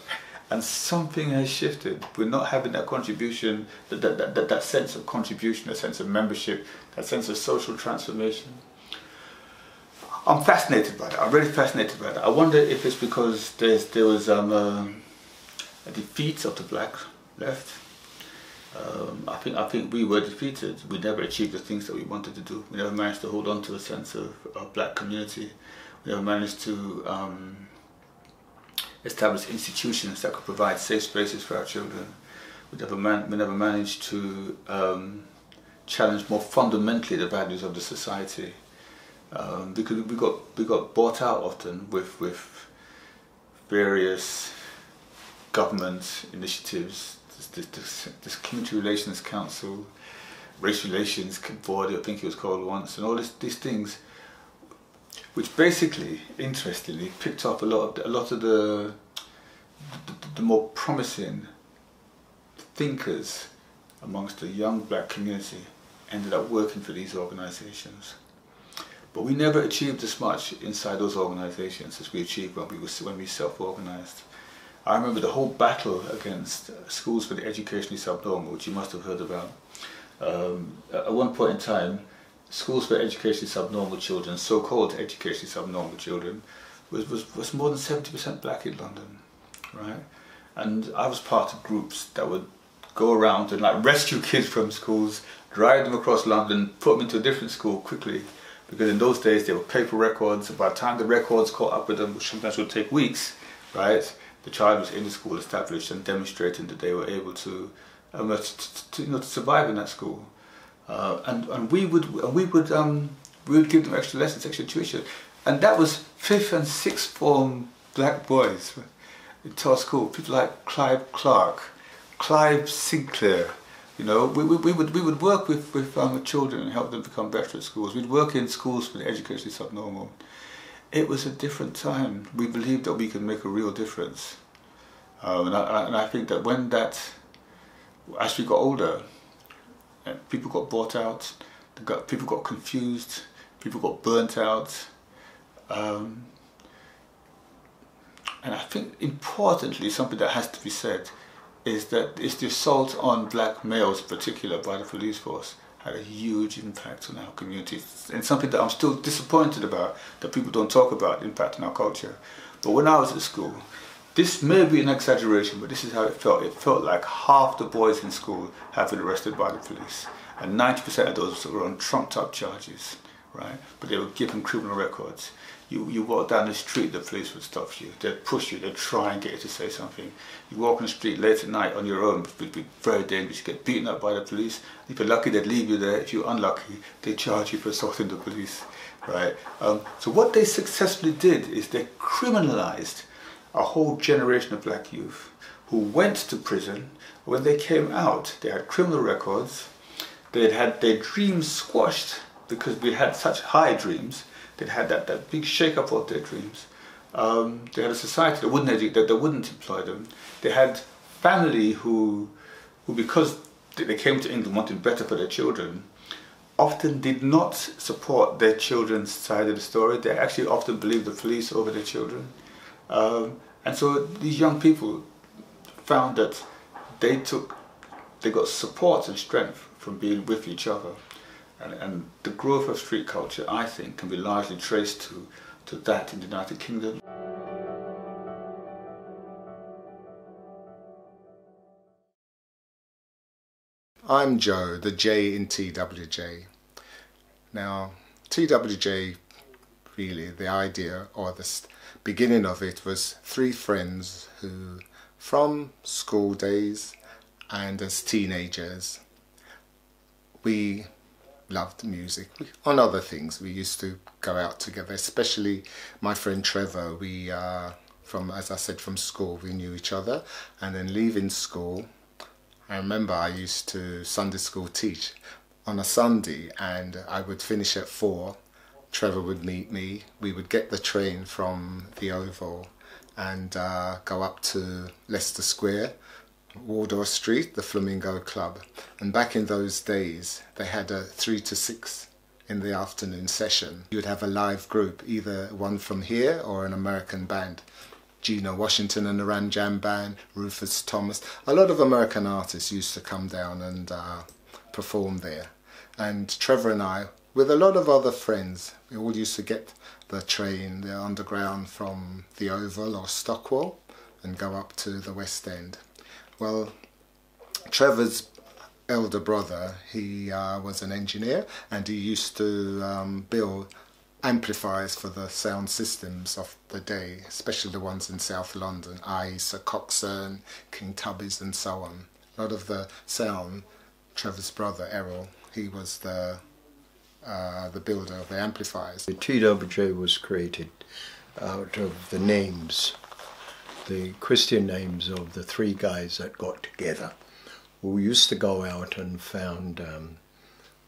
And something has shifted. We're not having that contribution, that, that, that, that sense of contribution, that sense of membership, that sense of social transformation. I'm fascinated by that. I'm really fascinated by that. I wonder if it's because there was um, a, a defeat of the black left. Um, I think I think we were defeated. We never achieved the things that we wanted to do. We never managed to hold on to a sense of, of black community. We never managed to um, establish institutions that could provide safe spaces for our children. We never man- we never managed to um, challenge more fundamentally the values of the society um, because we got we got bought out often with with various government initiatives. This, this, this, this Community Relations Council, Race Relations Board, I think it was called once, and all this, these things, which basically, interestingly, picked up a lot of a lot of the the, the more promising thinkers amongst the young black community ended up working for these organizations. But we never achieved as much inside those organisations as we achieved when we, was, when we self-organised. I remember the whole battle against schools for the educationally subnormal, which you must have heard about. Um, at one point in time, schools for educationally subnormal children, so-called educationally subnormal children, was, was, was more than 70% black in London, right? And I was part of groups that would go around and like rescue kids from schools, drive them across London, put them into a different school quickly. Because in those days, there were paper records. By the time the records caught up with them, which sometimes would take weeks, right? The child was in the school established and demonstrating that they were able to, um, to, to, you know, to survive in that school. Uh, and, and we would, we would, um, we would give them extra lessons, extra tuition. And that was fifth and sixth form black boys into our school. People like Clive Clark, Clive Sinclair. You know, we, we, we would we would work with with um, children and help them become better at schools. We'd work in schools for the educationally subnormal. It was a different time. We believed that we could make a real difference, um, and, I, and I think that when that, as we got older, people got bought out, got, people got confused, people got burnt out. Um, and I think importantly, something that has to be said is that it's the assault on black males in particular by the police force had a huge impact on our community and something that I'm still disappointed about that people don't talk about impact on our culture. But when I was at school, this may be an exaggeration, but this is how it felt. It felt like half the boys in school have been arrested by the police, and 90% of those were on trumped up charges, right? But they were given criminal records you, you walk down the street, the police would stop you. They'd push you, they'd try and get you to say something. You walk on the street late at night on your own, it would be very dangerous. You get beaten up by the police. If you're lucky, they'd leave you there. If you're unlucky, they charge you for assaulting the police, right? Um, so what they successfully did is they criminalized a whole generation of black youth who went to prison. When they came out, they had criminal records. They had their dreams squashed because we had such high dreams they had that, that big shake-up of their dreams. Um, they had a society that wouldn't that, that wouldn't employ them. They had family who, who because they came to England wanting better for their children, often did not support their children's side of the story. They actually often believed the police over their children. Um, and so these young people found that they took, they got support and strength from being with each other. And, and the growth of street culture, I think, can be largely traced to, to that in the United Kingdom. I'm Joe, the J in TWJ. Now, TWJ, really, the idea or the beginning of it was three friends who, from school days and as teenagers, we loved music. On other things, we used to go out together, especially my friend Trevor. We, uh, from as I said, from school, we knew each other. And then leaving school, I remember I used to Sunday school teach on a Sunday, and I would finish at four. Trevor would meet me. We would get the train from the Oval and uh, go up to Leicester Square Wardour Street, the Flamingo Club. And back in those days, they had a three to six in the afternoon session. You'd have a live group, either one from here or an American band. Geno Washington and the Ram Jam Band, Rufus Thomas. A lot of American artists used to come down and uh, perform there. And Trevor and I, with a lot of other friends, we all used to get the train, the underground from the Oval or Stockwell and go up to the West End. Well, Trevor's elder brother, he uh, was an engineer and he used to um, build amplifiers for the sound systems of the day, especially the ones in South London, i.e. Sir Coxsone, King Tubby's and so on. A lot of the sound, Trevor's brother Errol, he was the uh, the builder of the amplifiers. The TWJ was created out of the names the Christian names of the three guys that got together who used to go out and found um,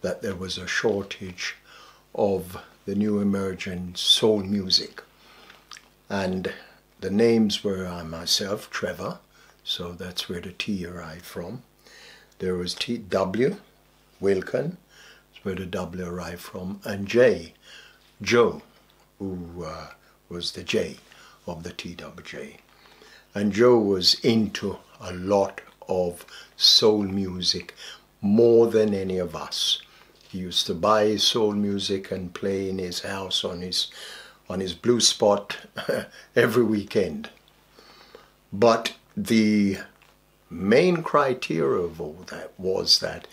that there was a shortage of the new emerging soul music. And the names were uh, myself, Trevor, so that's where the T arrived from. There was T W, Wilkin, where the W arrived from, and J, Joe, who uh, was the J of the TWJ. And Joe was into a lot of soul music more than any of us. He used to buy soul music and play in his house on his on his blue spot every weekend. But the main criteria of all that was that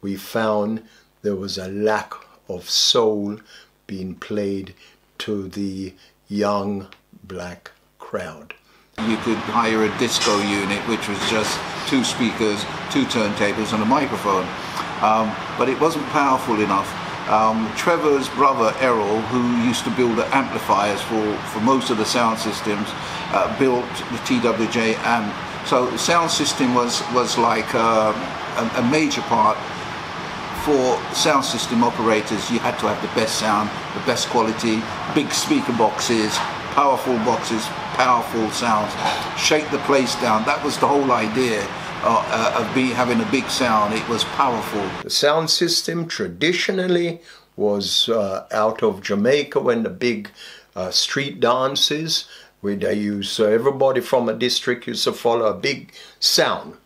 we found there was a lack of soul being played to the young black crowd. You could hire a disco unit, which was just two speakers, two turntables, and a microphone. Um, but it wasn't powerful enough. Um, Trevor's brother Errol, who used to build the amplifiers for, for most of the sound systems, uh, built the TWJ amp. So the sound system was, was like uh, a, a major part for sound system operators. You had to have the best sound, the best quality, big speaker boxes, powerful boxes, powerful sounds, shake the place down. That was the whole idea uh, uh, of be, having a big sound. It was powerful. The sound system traditionally was uh, out of Jamaica when the big uh, street dances, where they used, so everybody from a district used to follow a big sound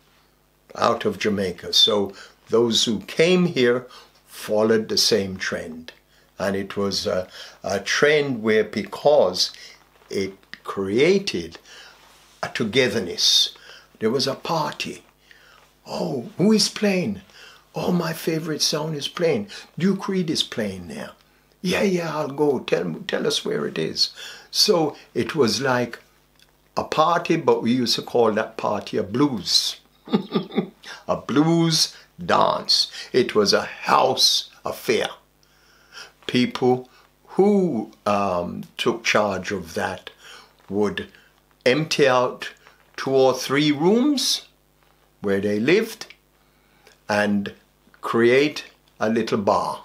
out of Jamaica. So those who came here followed the same trend. And it was a, a trend where, because it created a togetherness, there was a party. Oh, who is playing? Oh, my favorite sound is playing. Duke Reid is playing there. Yeah, yeah, I'll go. Tell, tell us where it is. So it was like a party, but we used to call that party a blues. a blues dance. It was a house affair. People who um, took charge of that would empty out two or three rooms where they lived and create a little bar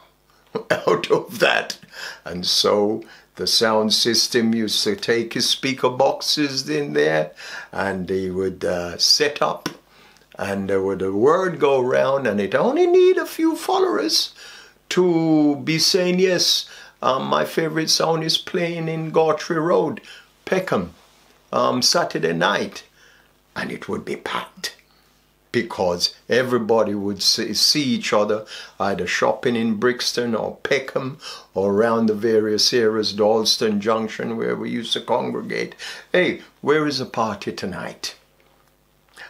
out of that. And so the sound system used to take his speaker boxes in there and they would uh, set up and there would a word go around and it only need a few followers to be saying yes um, my favorite song is playing in Gartree Road Peckham um, Saturday night and it would be packed because everybody would see, see, each other either shopping in Brixton or Peckham or around the various areas, Dalston Junction where we used to congregate. Hey, where is the party tonight?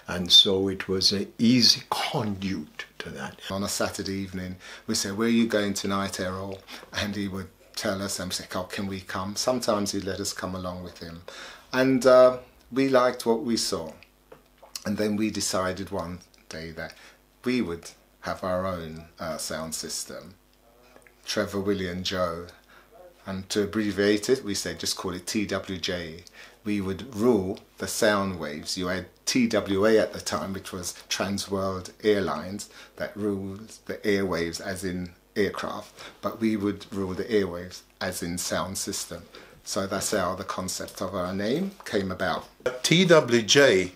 And so it was an easy conduit to that. On a Saturday evening, we say, where are you going tonight, Errol? And he would tell us and say, oh, can we come? Sometimes he'd let us come along with him. And uh, we liked what we saw. And then we decided one day that we would have our own uh, sound system. Trevor, Willie and Joe. And to abbreviate it, we said just call it TWJ. We would rule the sound waves. You had TWA at the time, which was Trans World Airlines, that ruled the airwaves as in aircraft, but we would rule the airwaves as in sound system. So that's how the concept of our name came about. TWJ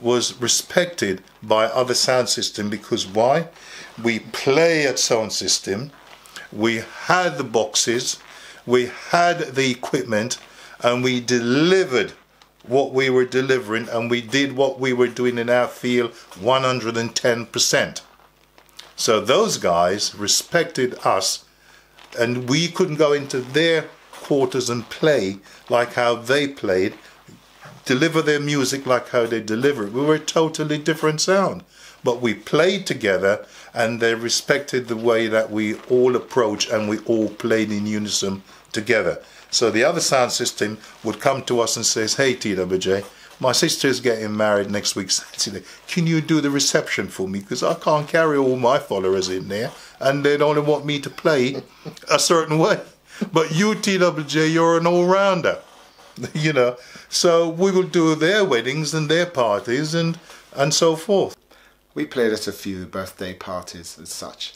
was respected by other sound system because why? We play at sound system, we had the boxes, we had the equipment, and we delivered what we were delivering and we did what we were doing in our field 110%. So those guys respected us and we couldn't go into their quarters and play like how they played deliver their music like how they deliver it. We were a totally different sound. But we played together and they respected the way that we all approached and we all played in unison together. So the other sound system would come to us and says, Hey TWJ, my sister is getting married next week Saturday. Can you do the reception for me? Because I can't carry all my followers in there and they only want me to play a certain way. But you TWJ, you're an all-rounder. you know. So we will do their weddings and their parties and and so forth. We played at a few birthday parties as such,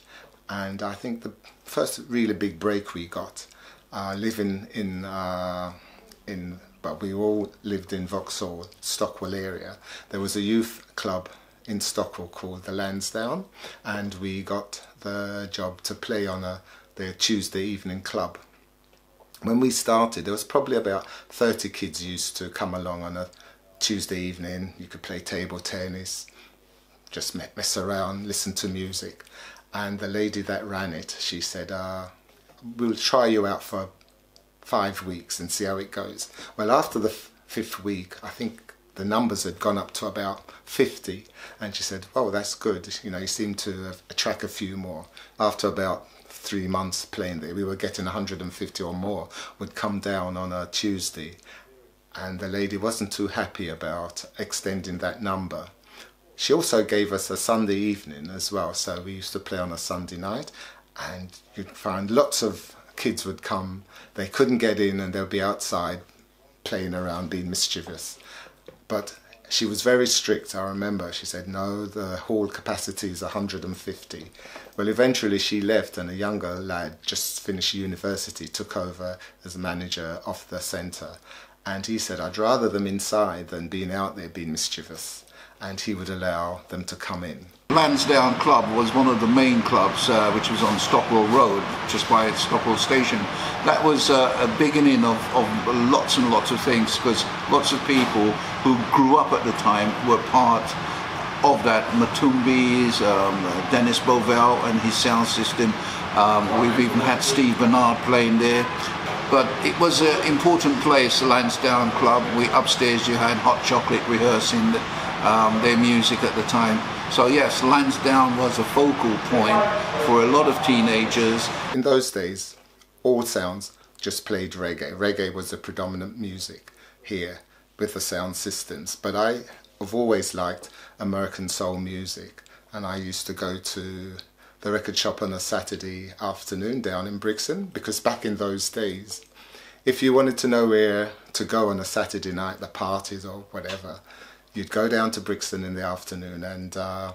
and I think the first really big break we got, uh, living in uh, in but we all lived in Vauxhall, Stockwell area. There was a youth club in Stockwell called the Lansdowne, and we got the job to play on a the Tuesday evening club when we started, there was probably about 30 kids used to come along on a Tuesday evening. You could play table tennis, just mess around, listen to music. And the lady that ran it, she said, uh, we'll try you out for five weeks and see how it goes. Well, after the fifth week, I think the numbers had gone up to about 50 and she said oh that's good. You know you seem to attract a few more. After about three months playing there we were getting 150 or more would come down on a tuesday. And the lady wasn't too happy about extending that number. She also gave us a sunday evening as well. So we used to play on a sunday night and you'd find lots of kids would come they couldn't get in and they'd be outside playing around being mischievous but she was very strict, I remember. She said, no, the hall capacity is 150. Well, eventually she left, and a younger lad, just finished university, took over as manager of the centre. And he said, I'd rather them inside than being out there being mischievous. And he would allow them to come in. Lansdowne Club was one of the main clubs, uh, which was on Stockwell Road, just by Stockwell Station. That was uh, a beginning of, of lots and lots of things because lots of people who grew up at the time were part of that. Matumbis, um, Dennis Bovell and his sound system. Um, we've even had Steve Bernard playing there. But it was an important place, the Lansdowne Club. We upstairs you had Hot Chocolate rehearsing um, their music at the time. So yes, Lansdowne was a focal point for a lot of teenagers. In those days, all sounds just played reggae. Reggae was the predominant music here with the sound systems. But I have always liked American soul music and I used to go to the record shop on a Saturday afternoon down in Brixton because back in those days, if you wanted to know where to go on a Saturday night, the parties or whatever, you'd go down to Brixton in the afternoon and uh,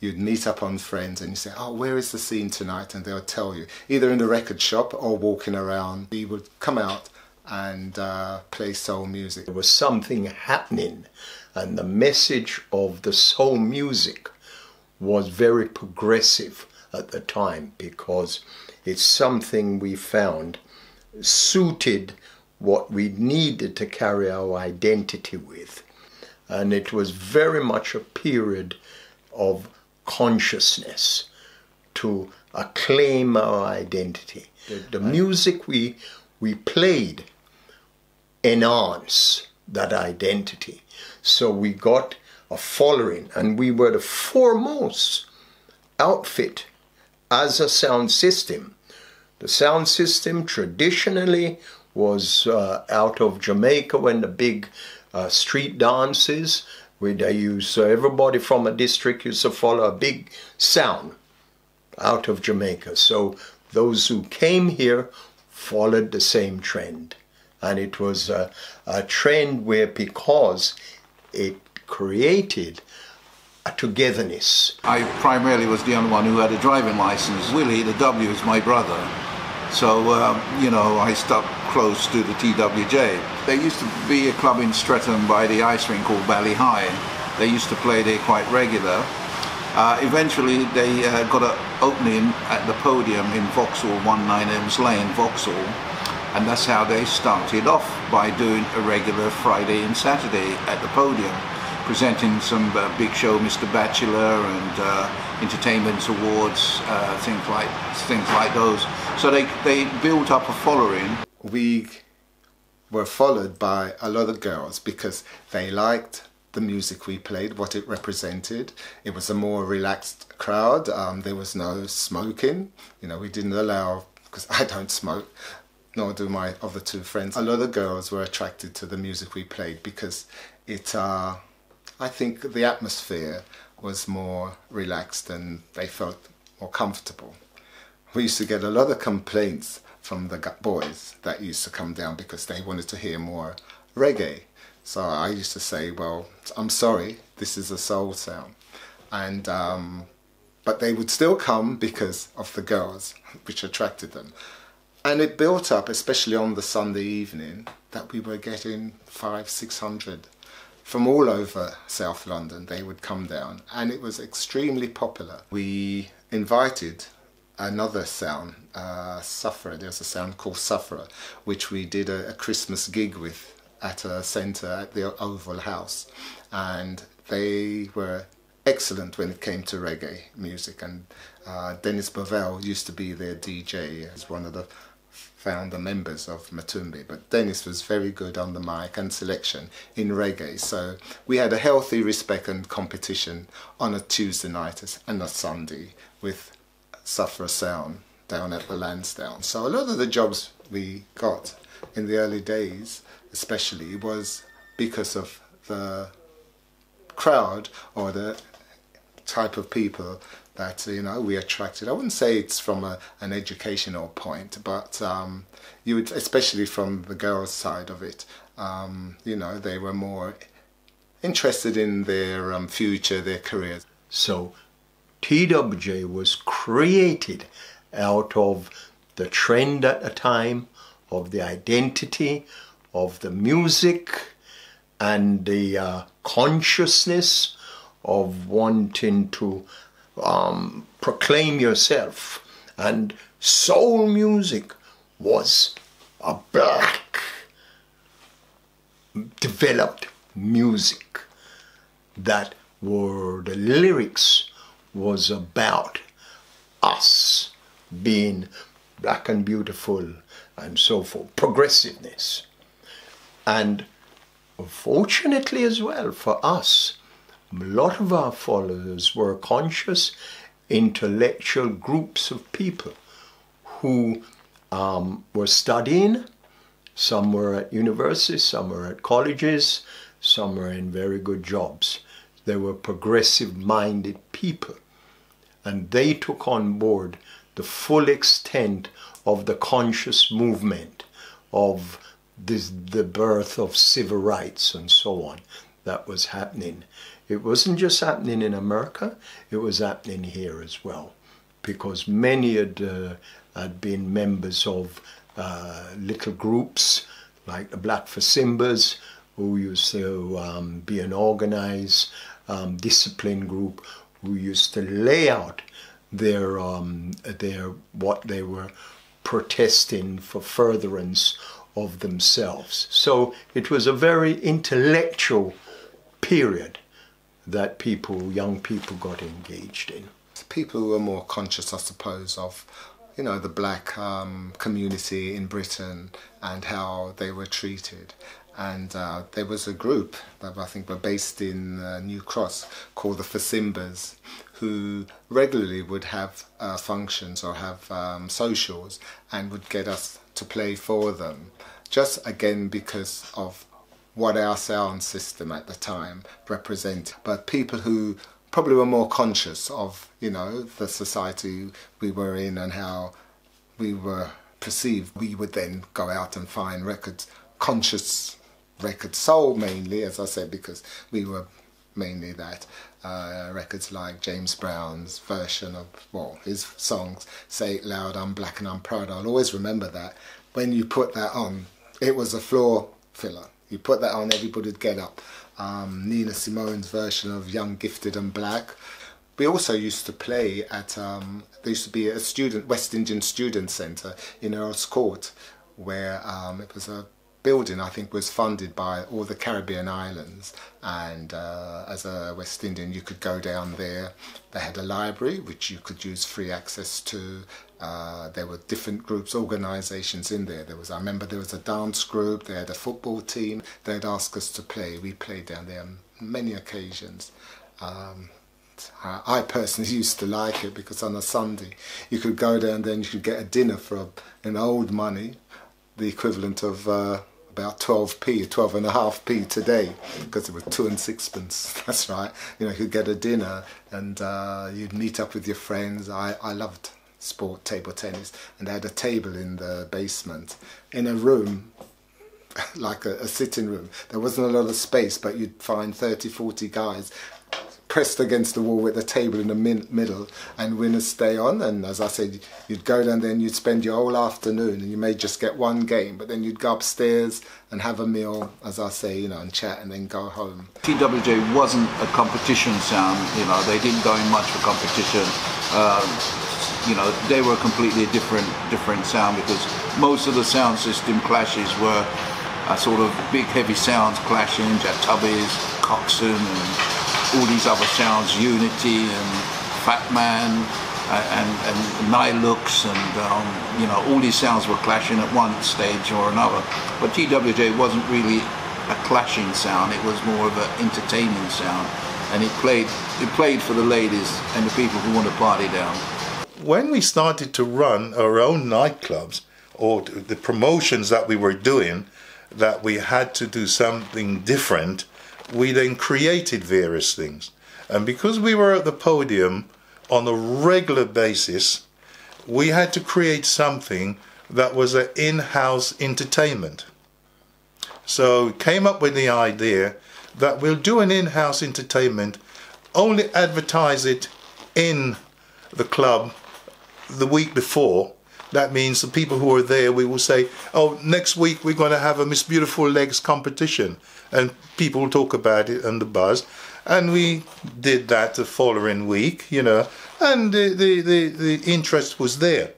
you'd meet up on friends and you say, oh, where is the scene tonight? And they'll tell you, either in the record shop or walking around. We would come out and uh, play soul music. There was something happening and the message of the soul music was very progressive at the time because it's something we found suited what we needed to carry our identity with and it was very much a period of consciousness to acclaim our identity. The, the music we we played enhanced that identity. So we got a following, and we were the foremost outfit as a sound system. The sound system traditionally was uh, out of Jamaica when the big uh, street dances where they use so everybody from a district used to follow a big sound out of Jamaica. So those who came here followed the same trend. And it was a, a trend where because it created a togetherness. I primarily was the only one who had a driving license. Willie, the W, is my brother. So, um, you know, I stuck close to the TWJ. There used to be a club in Streatham by the ice rink called Valley High. They used to play there quite regular. Uh, eventually, they uh, got an opening at the podium in Vauxhall, Nine Elms Lane, Vauxhall. And that's how they started off by doing a regular Friday and Saturday at the podium, presenting some uh, big show, Mr. Bachelor and uh, entertainment awards, uh, things like things like those. So they they built up a following. We were followed by a lot of girls because they liked the music we played, what it represented. It was a more relaxed crowd. Um, there was no smoking. You know, we didn't allow because I don't smoke, nor do my other two friends. A lot of girls were attracted to the music we played because it. Uh, I think the atmosphere was more relaxed and they felt more comfortable. We used to get a lot of complaints from the boys that used to come down because they wanted to hear more reggae. So I used to say, well, I'm sorry, this is a soul sound. And, um, but they would still come because of the girls, which attracted them. And it built up, especially on the Sunday evening, that we were getting five, six hundred from all over South London. They would come down, and it was extremely popular. We invited another sound, uh, Sufferer. There's a sound called Sufferer, which we did a, a Christmas gig with at a centre at the Oval House, and they were excellent when it came to reggae music. And uh, Dennis Bovell used to be their DJ as one of the founder members of Matumbi. But Dennis was very good on the mic and selection in reggae. So we had a healthy respect and competition on a Tuesday night and a Sunday with Sufferer Sound down at the Lansdowne. So a lot of the jobs we got in the early days, especially, was because of the crowd or the type of people that you know we attracted. I wouldn't say it's from a, an educational point, but um, you would, especially from the girls' side of it, um, you know, they were more interested in their um, future, their careers. So, TWJ was created out of the trend at the time, of the identity, of the music, and the uh, consciousness of wanting to um, proclaim yourself. And soul music was a black developed music that were the lyrics was about us being black and beautiful and so forth progressiveness and fortunately as well for us a lot of our followers were conscious, intellectual groups of people who um, were studying. Some were at universities, some were at colleges, some were in very good jobs. They were progressive minded people. And they took on board the full extent of the conscious movement of this, the birth of civil rights and so on that was happening it wasn't just happening in America, it was happening here as well. Because many had, uh, had been members of uh, little groups like the Black Fasimbas, who used to um, be an organized, um, disciplined group who used to lay out their, um, their what they were protesting for furtherance of themselves. So it was a very intellectual period that people, young people, got engaged in. People were more conscious, I suppose, of you know the black um, community in Britain and how they were treated. And uh, there was a group that I think were based in uh, New Cross called the Fasimbas, who regularly would have uh, functions or have um, socials and would get us to play for them. Just again because of what our sound system at the time represented, but people who probably were more conscious of, you know, the society we were in and how we were perceived. We would then go out and find records, conscious records, soul mainly, as I said, because we were mainly that. Uh, records like James Brown's version of, well, his songs, Say It Loud, I'm Black and I'm Proud. I'll always remember that. When you put that on, it was a floor filler you put that on, everybody'd get up. Um, Nina Simone's version of Young, Gifted and Black. We also used to play at, um, there used to be a student, West Indian Student Centre in Earl's Court, where um, it was a building I think was funded by all the Caribbean islands and uh, as a West Indian you could go down there they had a library which you could use free access to uh, there were different groups organizations in there there was I remember there was a dance group they had a football team they'd ask us to play we played down there on many occasions um, I personally used to like it because on a Sunday you could go down there and then you could get a dinner for an old money the equivalent of uh, about 12p, 12 and a half p today because it was two and sixpence. That's right. You know, you could get a dinner and uh, you'd meet up with your friends. I, I loved sport, table tennis, and they had a table in the basement in a room like a, a, sitting room. There wasn't a lot of space, but you'd find 30, 40 guys pressed against the wall with a table in the min- middle and winners stay on. And as I said, you'd go down there and you'd spend your whole afternoon and you may just get one game, but then you'd go upstairs and have a meal, as I say, you know, and chat and then go home. TWJ wasn't a competition sound, you know, they didn't go in much for competition. Um, you know, they were completely a different different sound because most of the sound system clashes were a sort of big heavy sounds clashing, Jah Tubbys, Coxsone, and all these other sounds, Unity and Fat Man and, and, and Nilux and um, you know all these sounds were clashing at one stage or another. But TWJ wasn't really a clashing sound; it was more of an entertaining sound, and it played it played for the ladies and the people who want to party down. When we started to run our own nightclubs or the promotions that we were doing, that we had to do something different, we then created various things. And because we were at the podium on a regular basis, we had to create something that was an in-house entertainment. So came up with the idea that we'll do an in-house entertainment, only advertise it in the club the week before. That means the people who are there, we will say, oh, next week we're going to have a Miss Beautiful Legs competition. And people talk about it and the buzz. And we did that the following week, you know, and the, the, the, the interest was there.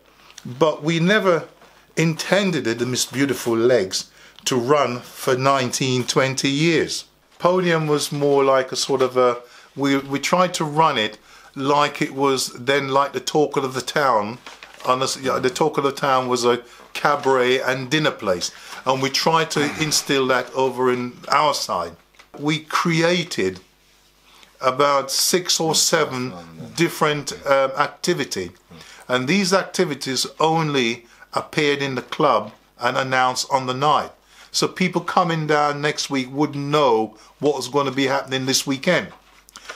But we never intended the Miss Beautiful Legs, to run for 19, 20 years. Podium was more like a sort of a, we, we tried to run it like it was then like the talk of the town. The talk of the town was a cabaret and dinner place, and we tried to instill that over in our side. We created about six or seven different um, activity, and these activities only appeared in the club and announced on the night. So people coming down next week wouldn't know what was going to be happening this weekend.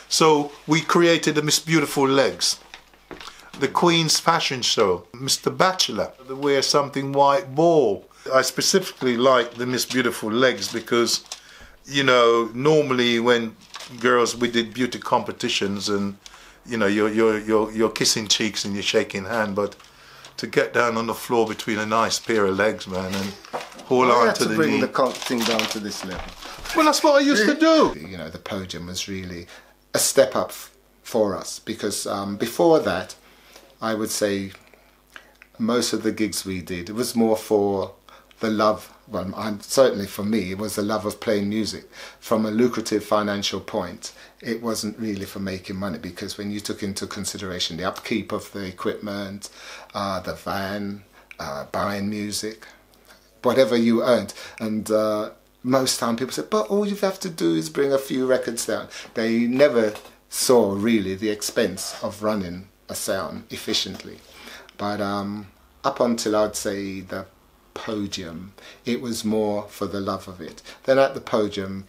So we created the Miss Beautiful Legs, the Queen's Fashion Show, Mr. Bachelor, the Wear Something White Ball. I specifically like the Miss Beautiful Legs because, you know, normally when girls we did beauty competitions and you know you're you're you're, you're kissing cheeks and you're shaking hand, but to get down on the floor between a nice pair of legs, man, and hold I on to to the bring knee. the thing down to this level. Well, that's what I used to do. You know, the podium was really a step up for us because um, before that, I would say most of the gigs we did, it was more for the love. Well, I'm, certainly for me, it was the love of playing music from a lucrative financial point. It wasn't really for making money because when you took into consideration the upkeep of the equipment, uh, the van, uh, buying music, whatever you earned. And uh, most time people say, but all you have to do is bring a few records down. They never saw really the expense of running a sound efficiently. But um, up until I'd say the podium, it was more for the love of it. Then at the podium,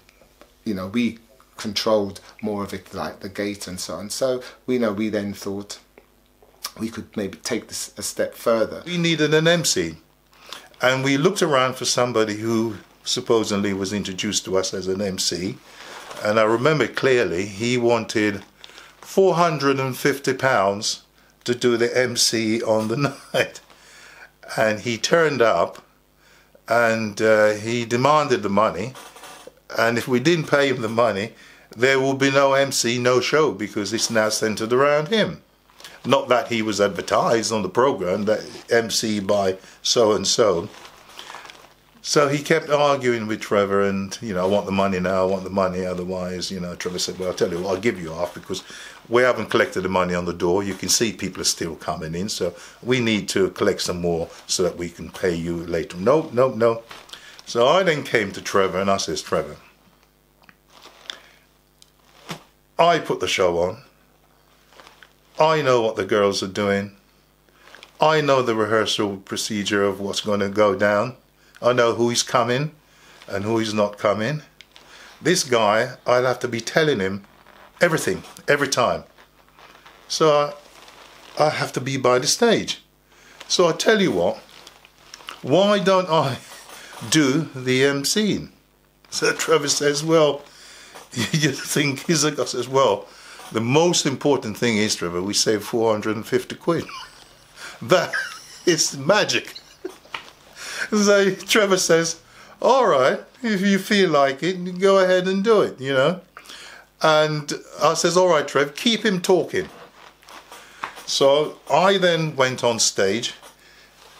you know, we controlled more of it, like the gate and so on. So we know we then thought we could maybe take this a step further. We needed an MC, and we looked around for somebody who supposedly was introduced to us as an MC. And I remember clearly he wanted 450 pounds to do the MC on the night. And he turned up and uh, he demanded the money. And if we didn't pay him the money, there will be no MC, no show, because it's now centered around him. Not that he was advertised on the program, that MC by so and so. So he kept arguing with Trevor, and you know, I want the money now, I want the money. Otherwise, you know, Trevor said, "Well, I'll tell you what, I'll give you half because we haven't collected the money on the door. You can see people are still coming in, so we need to collect some more so that we can pay you later." No, no, no. So I then came to Trevor and I says, "Trevor, I put the show on. I know what the girls are doing. I know the rehearsal procedure of what's going to go down. I know who's coming and who's not coming. This guy, I'll have to be telling him everything, every time. So I, I have to be by the stage. So I tell you what, why don't I do the MCing? So Trevor says, well, you think he's a, I says, well, the most important thing is, Trevor, we save 450 quid. that is magic. So Trevor says, all right, if you feel like it, go ahead and do it, you know. And I says, all right, Trev, keep him talking. So I then went on stage,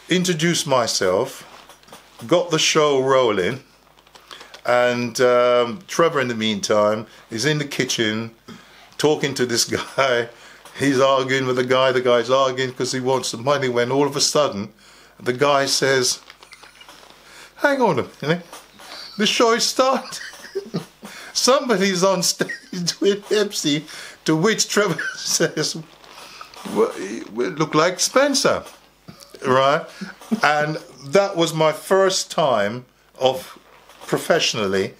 introduced myself, got the show rolling, and um, Trevor, in the meantime, is in the kitchen talking to this guy. He's arguing with the guy. The guy's arguing because he wants the money. When all of a sudden, the guy says, "Hang on a minute, the show is starting." Somebody's on stage with Pepsi, to which Trevor says, well, look like Spencer, right? and that was my first time of professionally.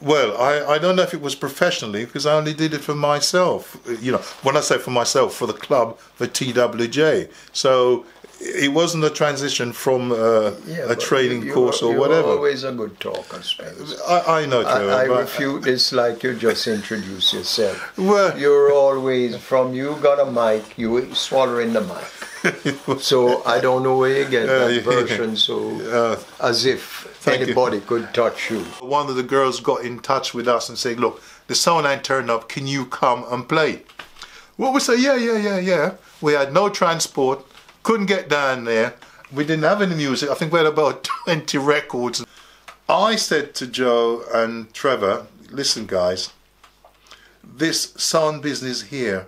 Well, I, I don't know if it was professionally because I only did it for myself. You know, when I say for myself, for the club, for TWJ. So it wasn't a transition from uh, Yeah, a training you- course or you're whatever. always a good talker, Spence. I, I know, Trevor. I, I refute this like you just introduced yourself. Well- You're always from you got a mic, you swallowing the mic. so I don't know where you get Uh, that yeah. version. So Uh, as if Thank you. anybody could touch you. one of the girls got in touch with us and said, "Look, the sound ain't turned up. Can you come and play?" Well, we say, "Yeah, yeah, yeah, yeah." We had no transport, couldn't get down there. We didn't have any music. I think we had about twenty records. I said to Joe and Trevor, "Listen, guys, this sound business here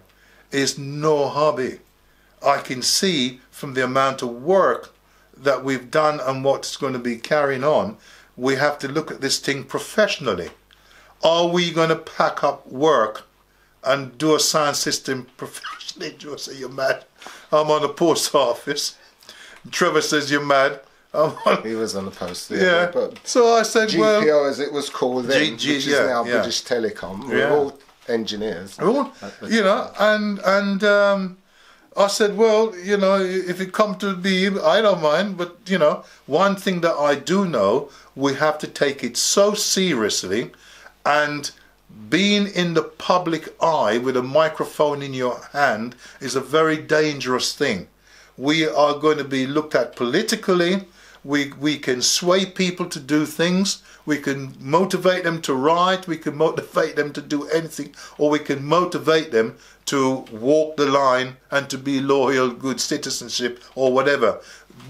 is no hobby. I can see from the amount of work that we've done and what's going to be carrying on, we have to look at this thing professionally. Are we going to pack up work and do a sound system professionally? Joe say you're mad. I'm on the post office. Trevor says you're mad. He was on the post. yeah. But So I said, well, GPO, as it was called then, G- which yeah, is now yeah. British Telecom, we're all engineers. Well, at the you know, and and um, I said, well, you know, if it come to be, I don't mind, but you know, one thing that I do know, we have to take it so seriously, and being in the public eye with a microphone in your hand is a very dangerous thing. We are going to be looked at politically. We we can sway people to do things. We can motivate them to write. We can motivate them to do anything, or we can motivate them to walk the line and to be loyal, good citizenship, or whatever.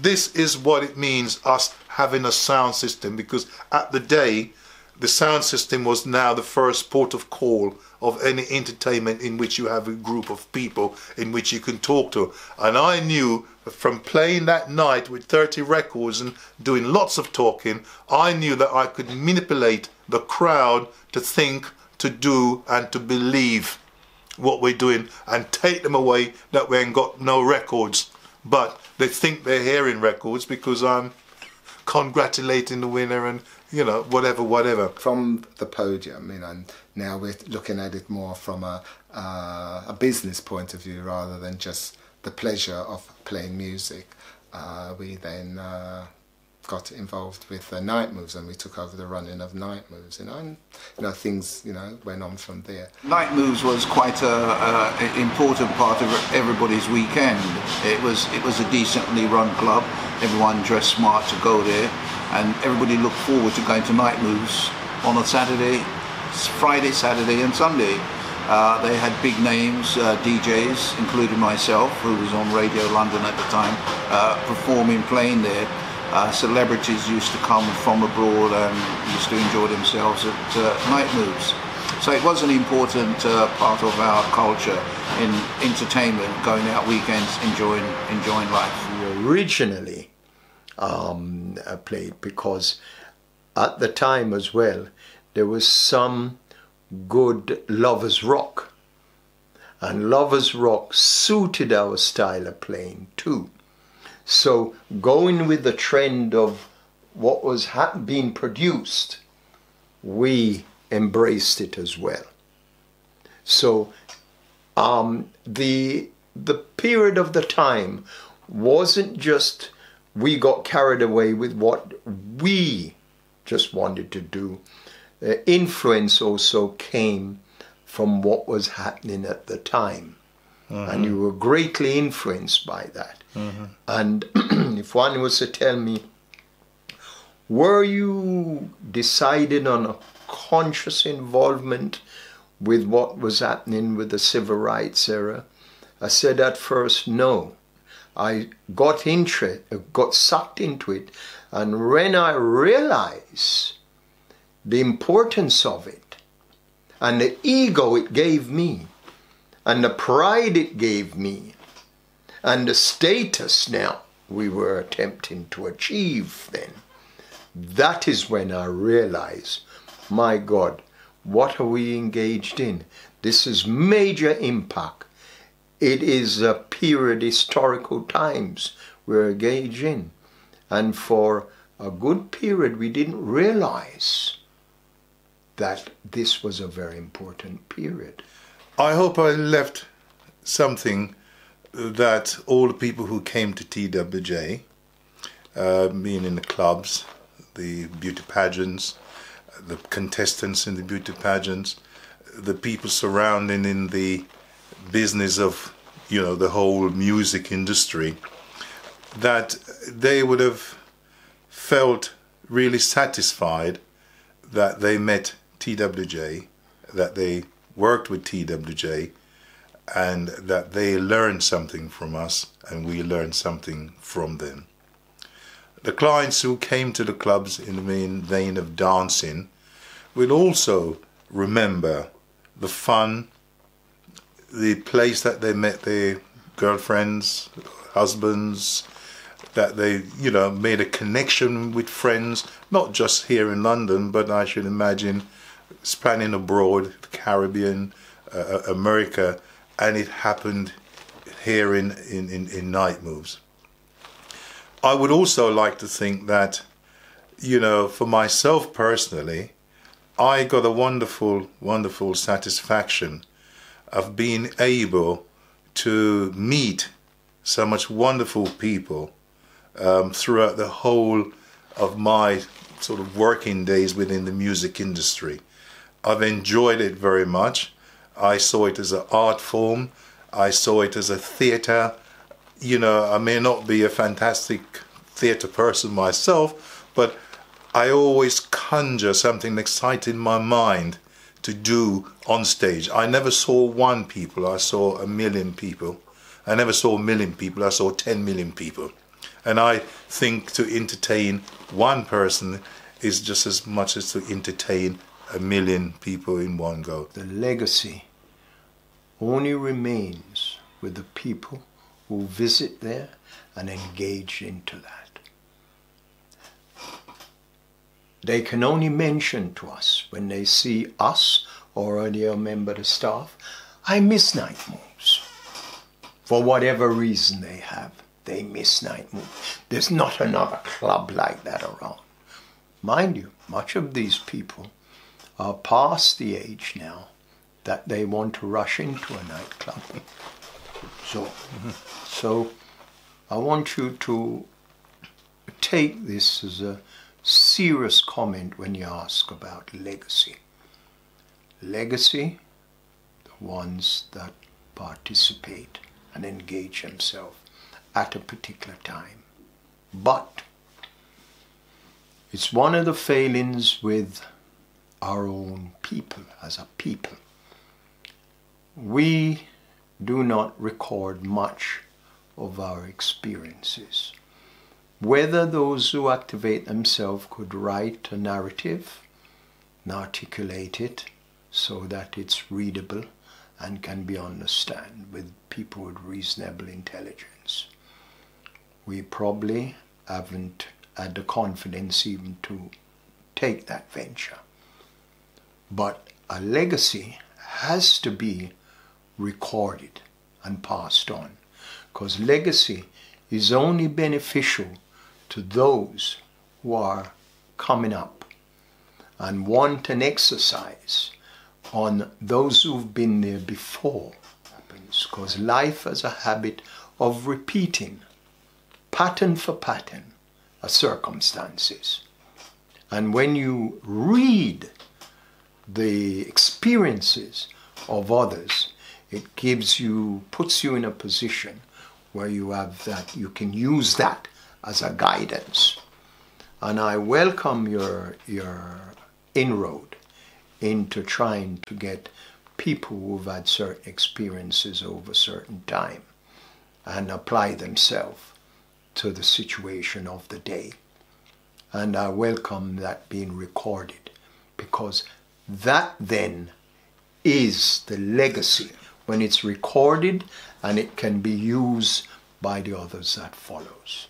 This is what it means us having a sound system because at the day the sound system was now the first port of call of any entertainment in which you have a group of people in which you can talk to. And I knew from playing that night with 30 records and doing lots of talking, I knew that I could manipulate the crowd to think, to do, and to believe what we're doing and take them away that we ain't got no records. But they think they're hearing records because I'm congratulating the winner and you know whatever whatever From the podium, you know, and now we're looking at it more from a, uh, a business point of view rather than just the pleasure of playing music. Uh, we then uh, got involved with the night moves and we took over the running of night moves, you know, and you know things, you know, went on from there. Night Moves was quite a, a important part of everybody's weekend. It was it was a decently run club. Everyone dressed smart to go there, and everybody looked forward to going to Night Moves on a Saturday, Friday, Saturday, and Sunday. Uh, they had big names, uh, DJs, including myself, who was on Radio London at the time, uh, performing, playing there. Uh, celebrities used to come from abroad and used to enjoy themselves at uh, night moves. So it was an important uh, part of our culture in entertainment, going out weekends, enjoying enjoying life. we originally um, uh, played because at the time as well there was some good lovers rock and lovers rock suited our style of playing too so going with the trend of what was ha- being produced we embraced it as well so um, the the period of the time wasn't just we got carried away with what we just wanted to do. Influence also came from what was happening at the time, and you were greatly influenced by that. Mm-hmm. And if one was to tell me, were you decided on a conscious involvement with what was happening with the civil rights era? I said at first no. I got interest, uh, got sucked into it, and when I realized the importance of it, and the ego it gave me, and the pride it gave me, and the status now we were attempting to achieve then, that is when I realized, my God, what are we engaged in? This is major impact. It is a period, historical times we're engaged in. And for a good period, we didn't realize that this was a very important period. I hope I left something that all the people who came to TWJ, uh, being in the clubs, the beauty pageants, the contestants in the beauty pageants, the people surrounding in the business of, you know, the whole music industry, that they would have felt really satisfied that they met TWJ, that they worked with TWJ, and that they learned something from us and we learned something from them. The clients who came to the clubs in the main vein of dancing will also remember the fun, the place that they met their girlfriends, husbands, that they, you know, made a connection with friends, not just here in London, but I should imagine spanning abroad, the Caribbean, uh, America, and it happened here in, in, in, in Night Moves. I would also like to think that, you know, for myself personally, I got a wonderful, wonderful satisfaction of being able to meet so much wonderful people um, throughout the whole of my sort of working days within the music industry. I've enjoyed it very much. I saw it as an art form. I saw it as a theatre. You know, I may not be a fantastic theatre person myself, but I always conjure something exciting in my mind to do on stage. I never saw one people, I saw a million people. I never saw a million people, I saw 10 million people. And I think to entertain one person is just as much as to entertain a million people in one go. The legacy only remains with the people who visit there and engage into that. They can only mention to us when they see us or any member of the staff, I miss night moves. For whatever reason they have, they miss night moves. There's not another club like that around. Mind you, much of these people are past the age now that they want to rush into a nightclub. So, so I want you to take this as a serious comment when you ask about legacy. Legacy, the ones that participate and engage themselves at a particular time. But it's one of the failings with our own people as a people. We do not record much of our experiences whether those who activate themselves could write a narrative and articulate it so that it's readable and can be understood with people with reasonable intelligence. We probably haven't had the confidence even to take that venture. But a legacy has to be recorded and passed on because legacy is only beneficial to those who are coming up and want an exercise on those who've been there before because life has a habit of repeating pattern for pattern of circumstances. And when you read the experiences of others it gives you puts you in a position where you have that you can use that as a guidance. And I welcome your, your inroad into trying to get people who've had certain experiences over certain time and apply themselves to the situation of the day. And I welcome that being recorded because that then is the legacy when it's recorded and it can be used by the others that follows.